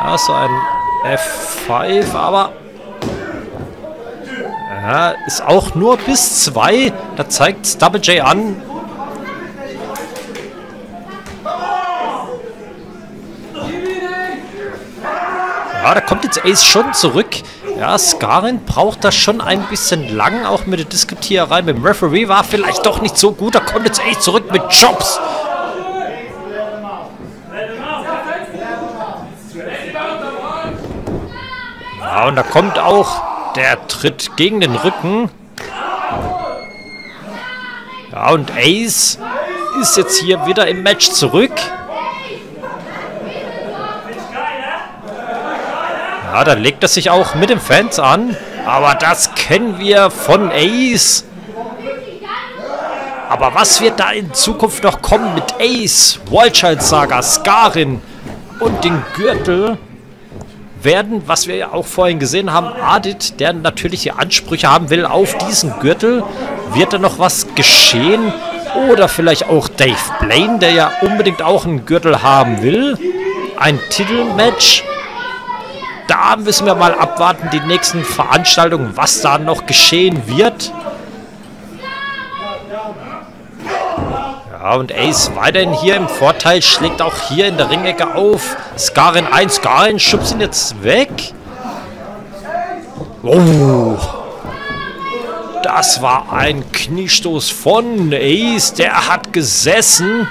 Ja, so ein F5, aber ja, ist auch nur bis 2. Da zeigt Double J an. Ja, da kommt jetzt Ace schon zurück. Ja, Skarin braucht das schon ein bisschen lang, auch mit der Diskutiererei mit dem Referee. War vielleicht doch nicht so gut. Da kommt jetzt Ace zurück mit Jobs. Ja, und da kommt auch der Tritt gegen den Rücken. Ja, und Ace ist jetzt hier wieder im Match zurück. Ja, da legt er sich auch mit den Fans an. Aber das kennen wir von Ace. Aber was wird da in Zukunft noch kommen mit Ace, Wildchild Saga, Skarin und den Gürtel? Werden, was wir ja auch vorhin gesehen haben, Adit, der natürliche Ansprüche haben will auf diesen Gürtel. Wird da noch was geschehen? Oder vielleicht auch Dave Blaine, der ja unbedingt auch einen Gürtel haben will. Ein Titelmatch. Da müssen wir mal abwarten, die nächsten Veranstaltungen, was da noch geschehen wird. Und Ace weiterhin hier im Vorteil, schlägt auch hier in der Ringecke auf. Skarin 1, Skarin schubst ihn jetzt weg. Oh. Das war ein Kniestoß von Ace, der hat gesessen.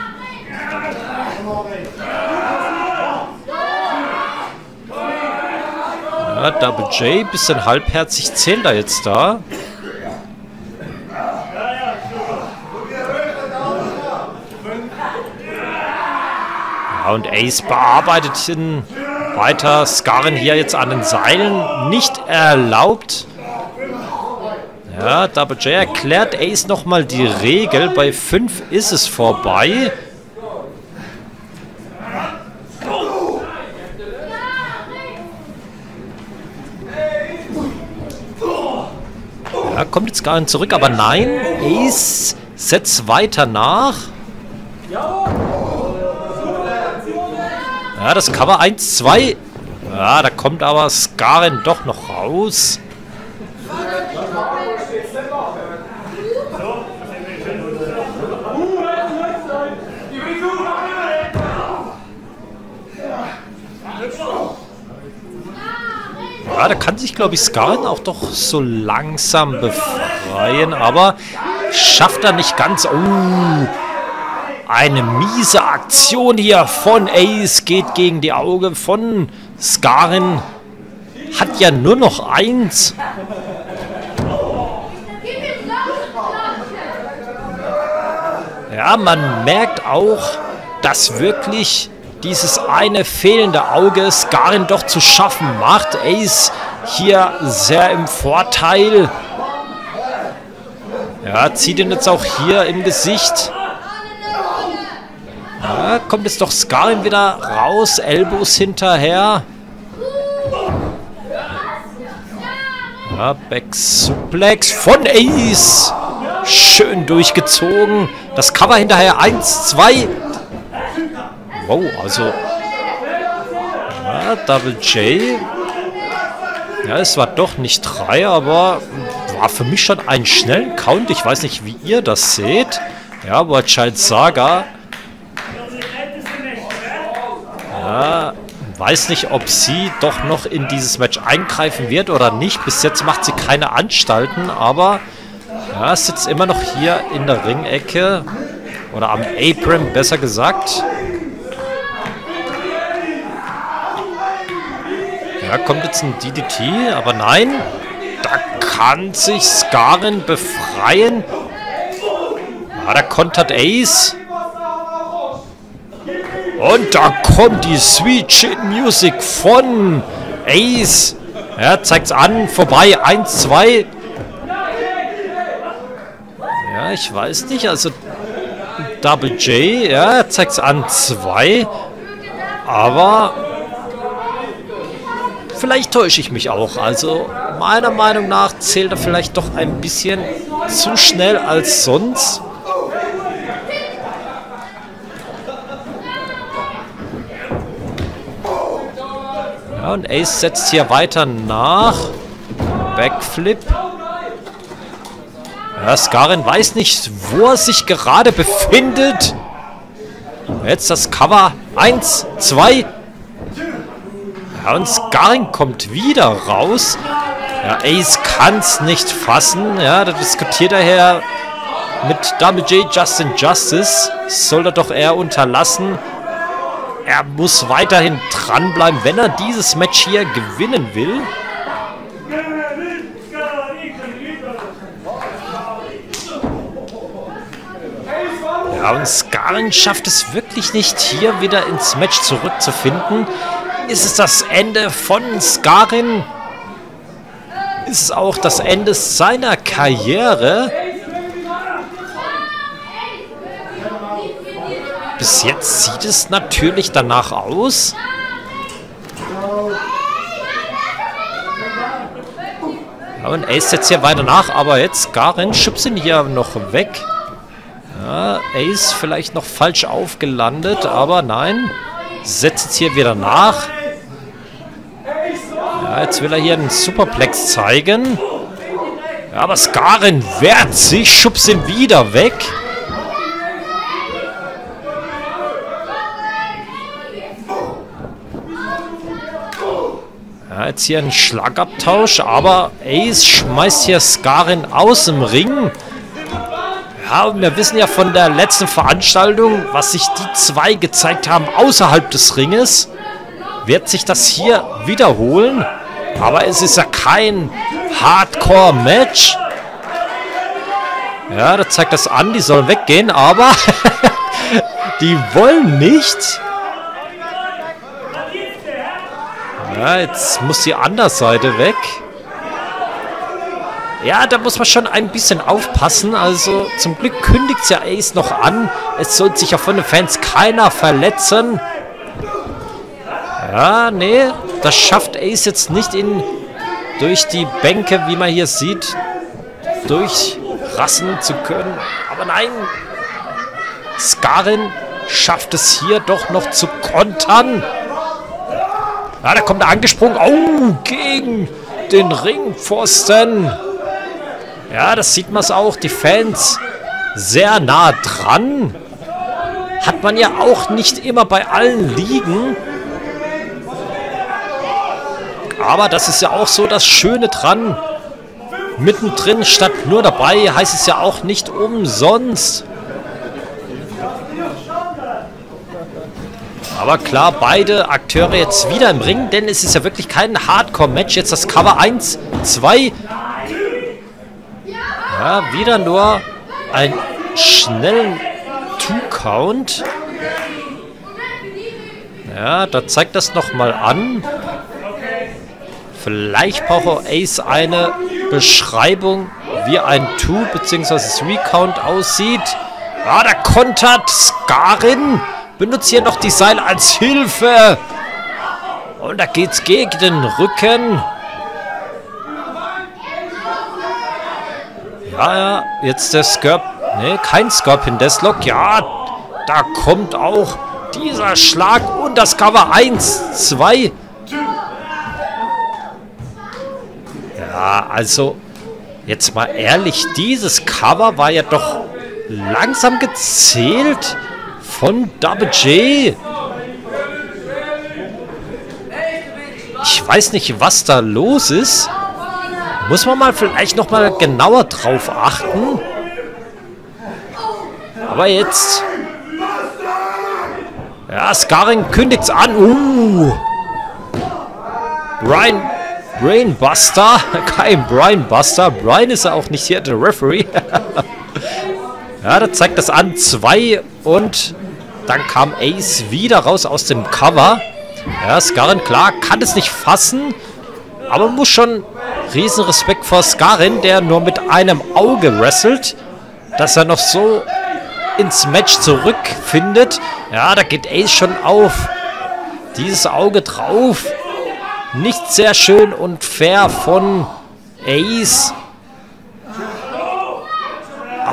Ja, Double J, bisschen halbherzig zählt er jetzt da. Und Ace bearbeitet hin weiter. Skarin hier jetzt an den Seilen. Nicht erlaubt. Ja, Double J erklärt Ace nochmal die Regel. Bei 5 ist es vorbei. Ja, kommt jetzt gar nicht zurück, aber nein. Ace setzt weiter nach. Ja, das Cover 1, 2. Ja, da kommt aber Skarin doch noch raus. Ja, da kann sich, glaube ich, Skarin auch doch so langsam befreien, aber schafft er nicht ganz. Oh, eine miese Aktion hier von Ace geht gegen die Auge von Skarin. Hat ja nur noch eins. Ja, man merkt auch, dass wirklich dieses eine fehlende Auge Skarin doch zu schaffen macht. Ace hier sehr im Vorteil. Ja, zieht ihn jetzt auch hier im Gesicht. Ja, kommt jetzt doch Skarin wieder raus. Elbows hinterher. Ja, Back Suplex von Ace. Schön durchgezogen. Das Cover hinterher. Eins, zwei. Wow, also. Ja, Double J. Ja, es war doch nicht drei, aber war für mich schon einen schnellen Count. Ich weiß nicht, wie ihr das seht. Ja, Wild Child Saga. Ja, weiß nicht, ob sie doch noch in dieses Match eingreifen wird oder nicht. Bis jetzt macht sie keine Anstalten, aber ja, sitzt immer noch hier in der Ringecke. Oder am Apron, besser gesagt. Ja, kommt jetzt ein DDT, aber nein. Da kann sich Skarin befreien. Ah, da kontert Ace. Und da kommt die Sweet Shit Music von Ace. Ja, zeigt's an. Vorbei. 1, 2. Ja, ich weiß nicht. Also Double J. Ja, zeigt's an. 2. Aber vielleicht täusche ich mich auch. Also meiner Meinung nach zählt er vielleicht doch ein bisschen zu schnell als sonst. Ja, und Ace setzt hier weiter nach. Backflip. Ja, Skarin weiß nicht, wo er sich gerade befindet. Jetzt das Cover. Eins, zwei. Ja, und Skarin kommt wieder raus. Ja, Ace kann es nicht fassen. Ja, da diskutiert er her mit Double J Justin Justice. Soll er doch eher unterlassen. Er muss weiterhin dranbleiben, wenn er dieses Match hier gewinnen will. Ja, und Skarin schafft es wirklich nicht, hier wieder ins Match zurückzufinden. Ist es das Ende von Skarin? Ist es auch das Ende seiner Karriere? Bis jetzt sieht es natürlich danach aus. Ja, und Ace setzt hier weiter nach, aber jetzt Garin schubst ihn hier noch weg. Ja, Ace vielleicht noch falsch aufgelandet, aber nein. Setzt jetzt hier wieder nach. Ja, jetzt will er hier einen Superplex zeigen. Ja, aber Skarin wehrt sich, schubst ihn wieder weg. Jetzt hier ein Schlagabtausch, aber Ace schmeißt hier Skarin aus dem Ring. Ja, und wir wissen ja von der letzten Veranstaltung, was sich die zwei gezeigt haben außerhalb des Ringes. Wird sich das hier wiederholen? Aber es ist ja kein Hardcore-Match. Ja, da zeigt das an, die sollen weggehen, aber [LAUGHS] die wollen nicht. Ja, jetzt muss die Andersseite weg. Ja, da muss man schon ein bisschen aufpassen. Also zum Glück kündigt ja Ace noch an. Es soll sich ja von den Fans keiner verletzen. Ja, nee, das schafft Ace jetzt nicht in durch die Bänke, wie man hier sieht, durchrassen zu können. Aber nein, Skarin schafft es hier doch noch zu kontern. Ja, da kommt er angesprungen. Oh, gegen den Ringpfosten. Ja, das sieht man es auch. Die Fans sehr nah dran. Hat man ja auch nicht immer bei allen Ligen. Aber das ist ja auch so das Schöne dran. Mittendrin statt nur dabei heißt es ja auch nicht umsonst. Aber klar, beide Akteure jetzt wieder im Ring, denn es ist ja wirklich kein Hardcore-Match. Jetzt das Cover 1, 2. Ja, wieder nur einen schnellen Two-Count. Ja, da zeigt das nochmal an. Vielleicht braucht Ace eine Beschreibung, wie ein Two- bzw. Three-Count aussieht. Ja, da kontert Skarin. Benutzt hier noch die Seile als Hilfe. Und da geht's gegen den Rücken. Ja, ja, jetzt der Scorp... Ne, kein Scorpion Deathlock. Ja, da kommt auch dieser Schlag und das Cover 1, 2. also jetzt mal ehrlich, dieses Cover war ja doch langsam gezählt von Double J. Ich weiß nicht, was da los ist. Muss man mal vielleicht noch mal genauer drauf achten. Aber jetzt... Ja, Scarring kündigt's an. Uh. Brian... Brainbuster. [LAUGHS] Kein Brianbuster. Brian ist ja auch nicht hier der Referee. [LAUGHS] ja, da zeigt das an. Zwei und dann kam Ace wieder raus aus dem Cover. Ja, Scarring, klar, kann es nicht fassen. Aber muss schon riesen Respekt vor Scarring, der nur mit einem Auge wrestelt. Dass er noch so ins Match zurückfindet. Ja, da geht Ace schon auf. Dieses Auge drauf. Nicht sehr schön und fair von Ace.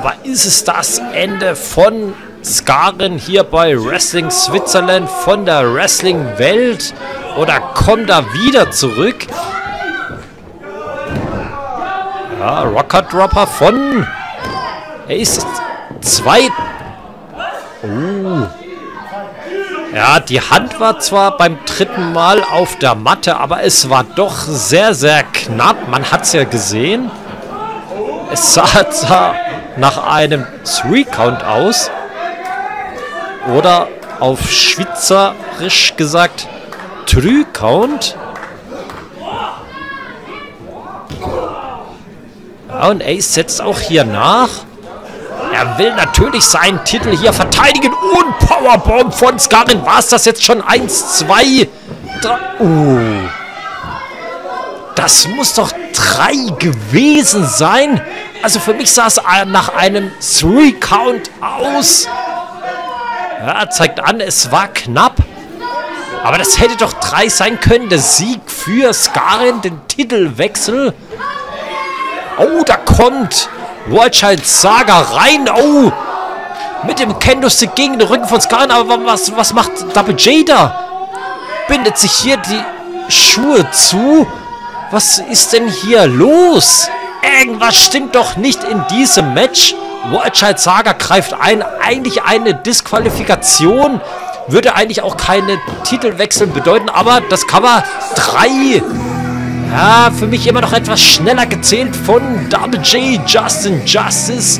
Aber ist es das Ende von Skarin hier bei Wrestling Switzerland von der Wrestling-Welt? Oder kommt er wieder zurück? Ja, Rocker Dropper von Ace 2. Uh. Ja, die Hand war zwar beim dritten Mal auf der Matte, aber es war doch sehr, sehr knapp. Man hat es ja gesehen. Es sah zwar nach einem Three-Count aus. Oder auf Schweizerisch gesagt Trü-Count. Ja, und Ace setzt auch hier nach. Er will natürlich seinen Titel hier verteidigen. Und Powerbomb von Skarin. War es das jetzt schon? Eins, zwei, drei. Uh. Das muss doch drei gewesen sein. Also für mich sah es nach einem Three-Count aus. Ja, zeigt an, es war knapp. Aber das hätte doch drei sein können. Der Sieg für Skarin, den Titelwechsel. Oh, da kommt Wildchild Saga rein. Oh, mit dem Kendo-Stick gegen den Rücken von Skarin. Aber was, was macht Double J da? Bindet sich hier die Schuhe zu. Was ist denn hier los? Irgendwas stimmt doch nicht in diesem Match. Wildchild Saga greift ein. Eigentlich eine Disqualifikation. Würde eigentlich auch keine Titelwechsel bedeuten. Aber das Cover 3. Ja, für mich immer noch etwas schneller gezählt von Double J, Justin Justice.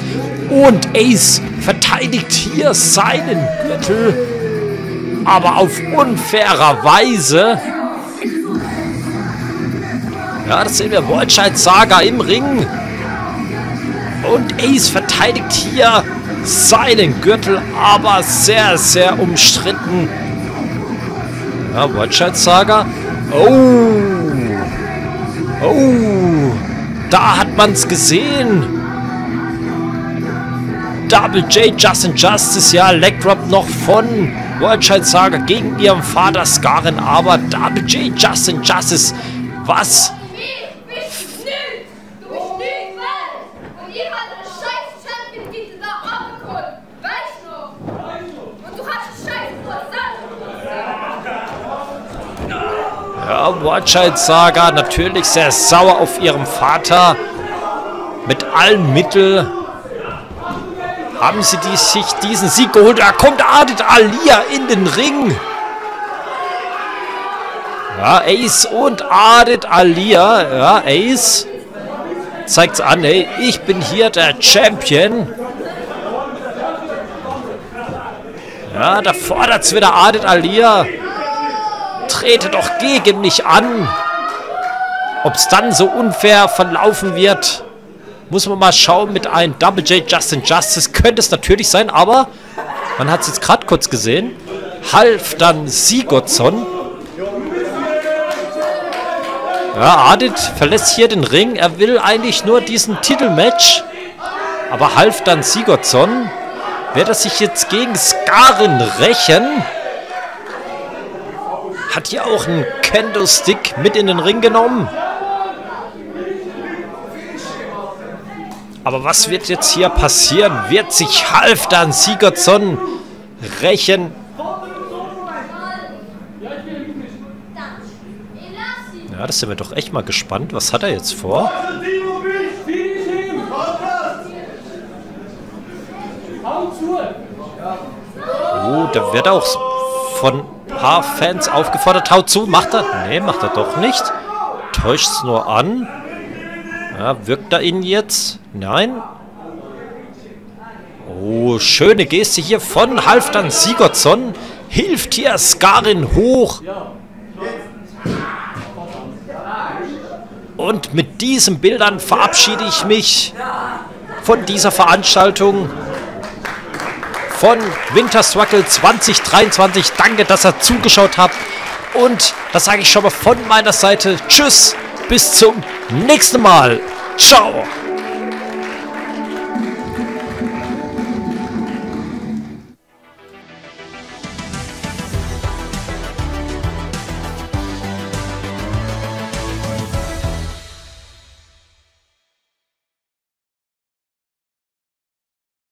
Und Ace verteidigt hier seinen Gürtel. Aber auf unfairer Weise. Das sehen wir. Wildchild Saga im Ring. Und Ace verteidigt hier seinen Gürtel, aber sehr, sehr umstritten. Ja, Wildchild Saga. Oh. Oh. Da hat man es gesehen. Double J, Justin Justice, ja, Leg Drop noch von Wildchild Saga gegen ihren Vater Skarin, aber Double J, Justin Justice, was Ja, Wildchild Saga natürlich sehr sauer auf ihrem Vater. Mit allen Mitteln haben sie die, sich diesen Sieg geholt. Da kommt Adit Alia in den Ring. Ja, Ace und Adit Alia. Ja, Ace zeigt's an, ey, ich bin hier der Champion. Ja, da fordert's wieder Adit Alia. Trete doch gegen mich an. Ob es dann so unfair verlaufen wird, muss man mal schauen mit einem Double J Justin Justice. Könnte es natürlich sein, aber man hat es jetzt gerade kurz gesehen. Half dann Sigurdsson. Ja, Adit verlässt hier den Ring. Er will eigentlich nur diesen Titelmatch. Aber half dann Sigurdsson. Wird er sich jetzt gegen Skarin rächen? Hat hier auch einen Kendo-Stick mit in den Ring genommen. Aber was wird jetzt hier passieren? Wird sich Halfdan Sigurdsson rächen? Ja, das sind wir doch echt mal gespannt. Was hat er jetzt vor? Oh, da wird auch von ein paar Fans aufgefordert. Haut zu, macht er? Nee, macht er doch nicht. Täuscht es nur an. Ja, wirkt er ihn jetzt? Nein. Oh, schöne Geste hier von Halfdan Sigurdsson. Hilft hier Skarin hoch. Und mit diesen Bildern verabschiede ich mich von dieser Veranstaltung von Winter Struggle 2023. Danke, dass ihr zugeschaut habt. Und das sage ich schon mal von meiner Seite. Tschüss, bis zum nächsten Mal. Ciao.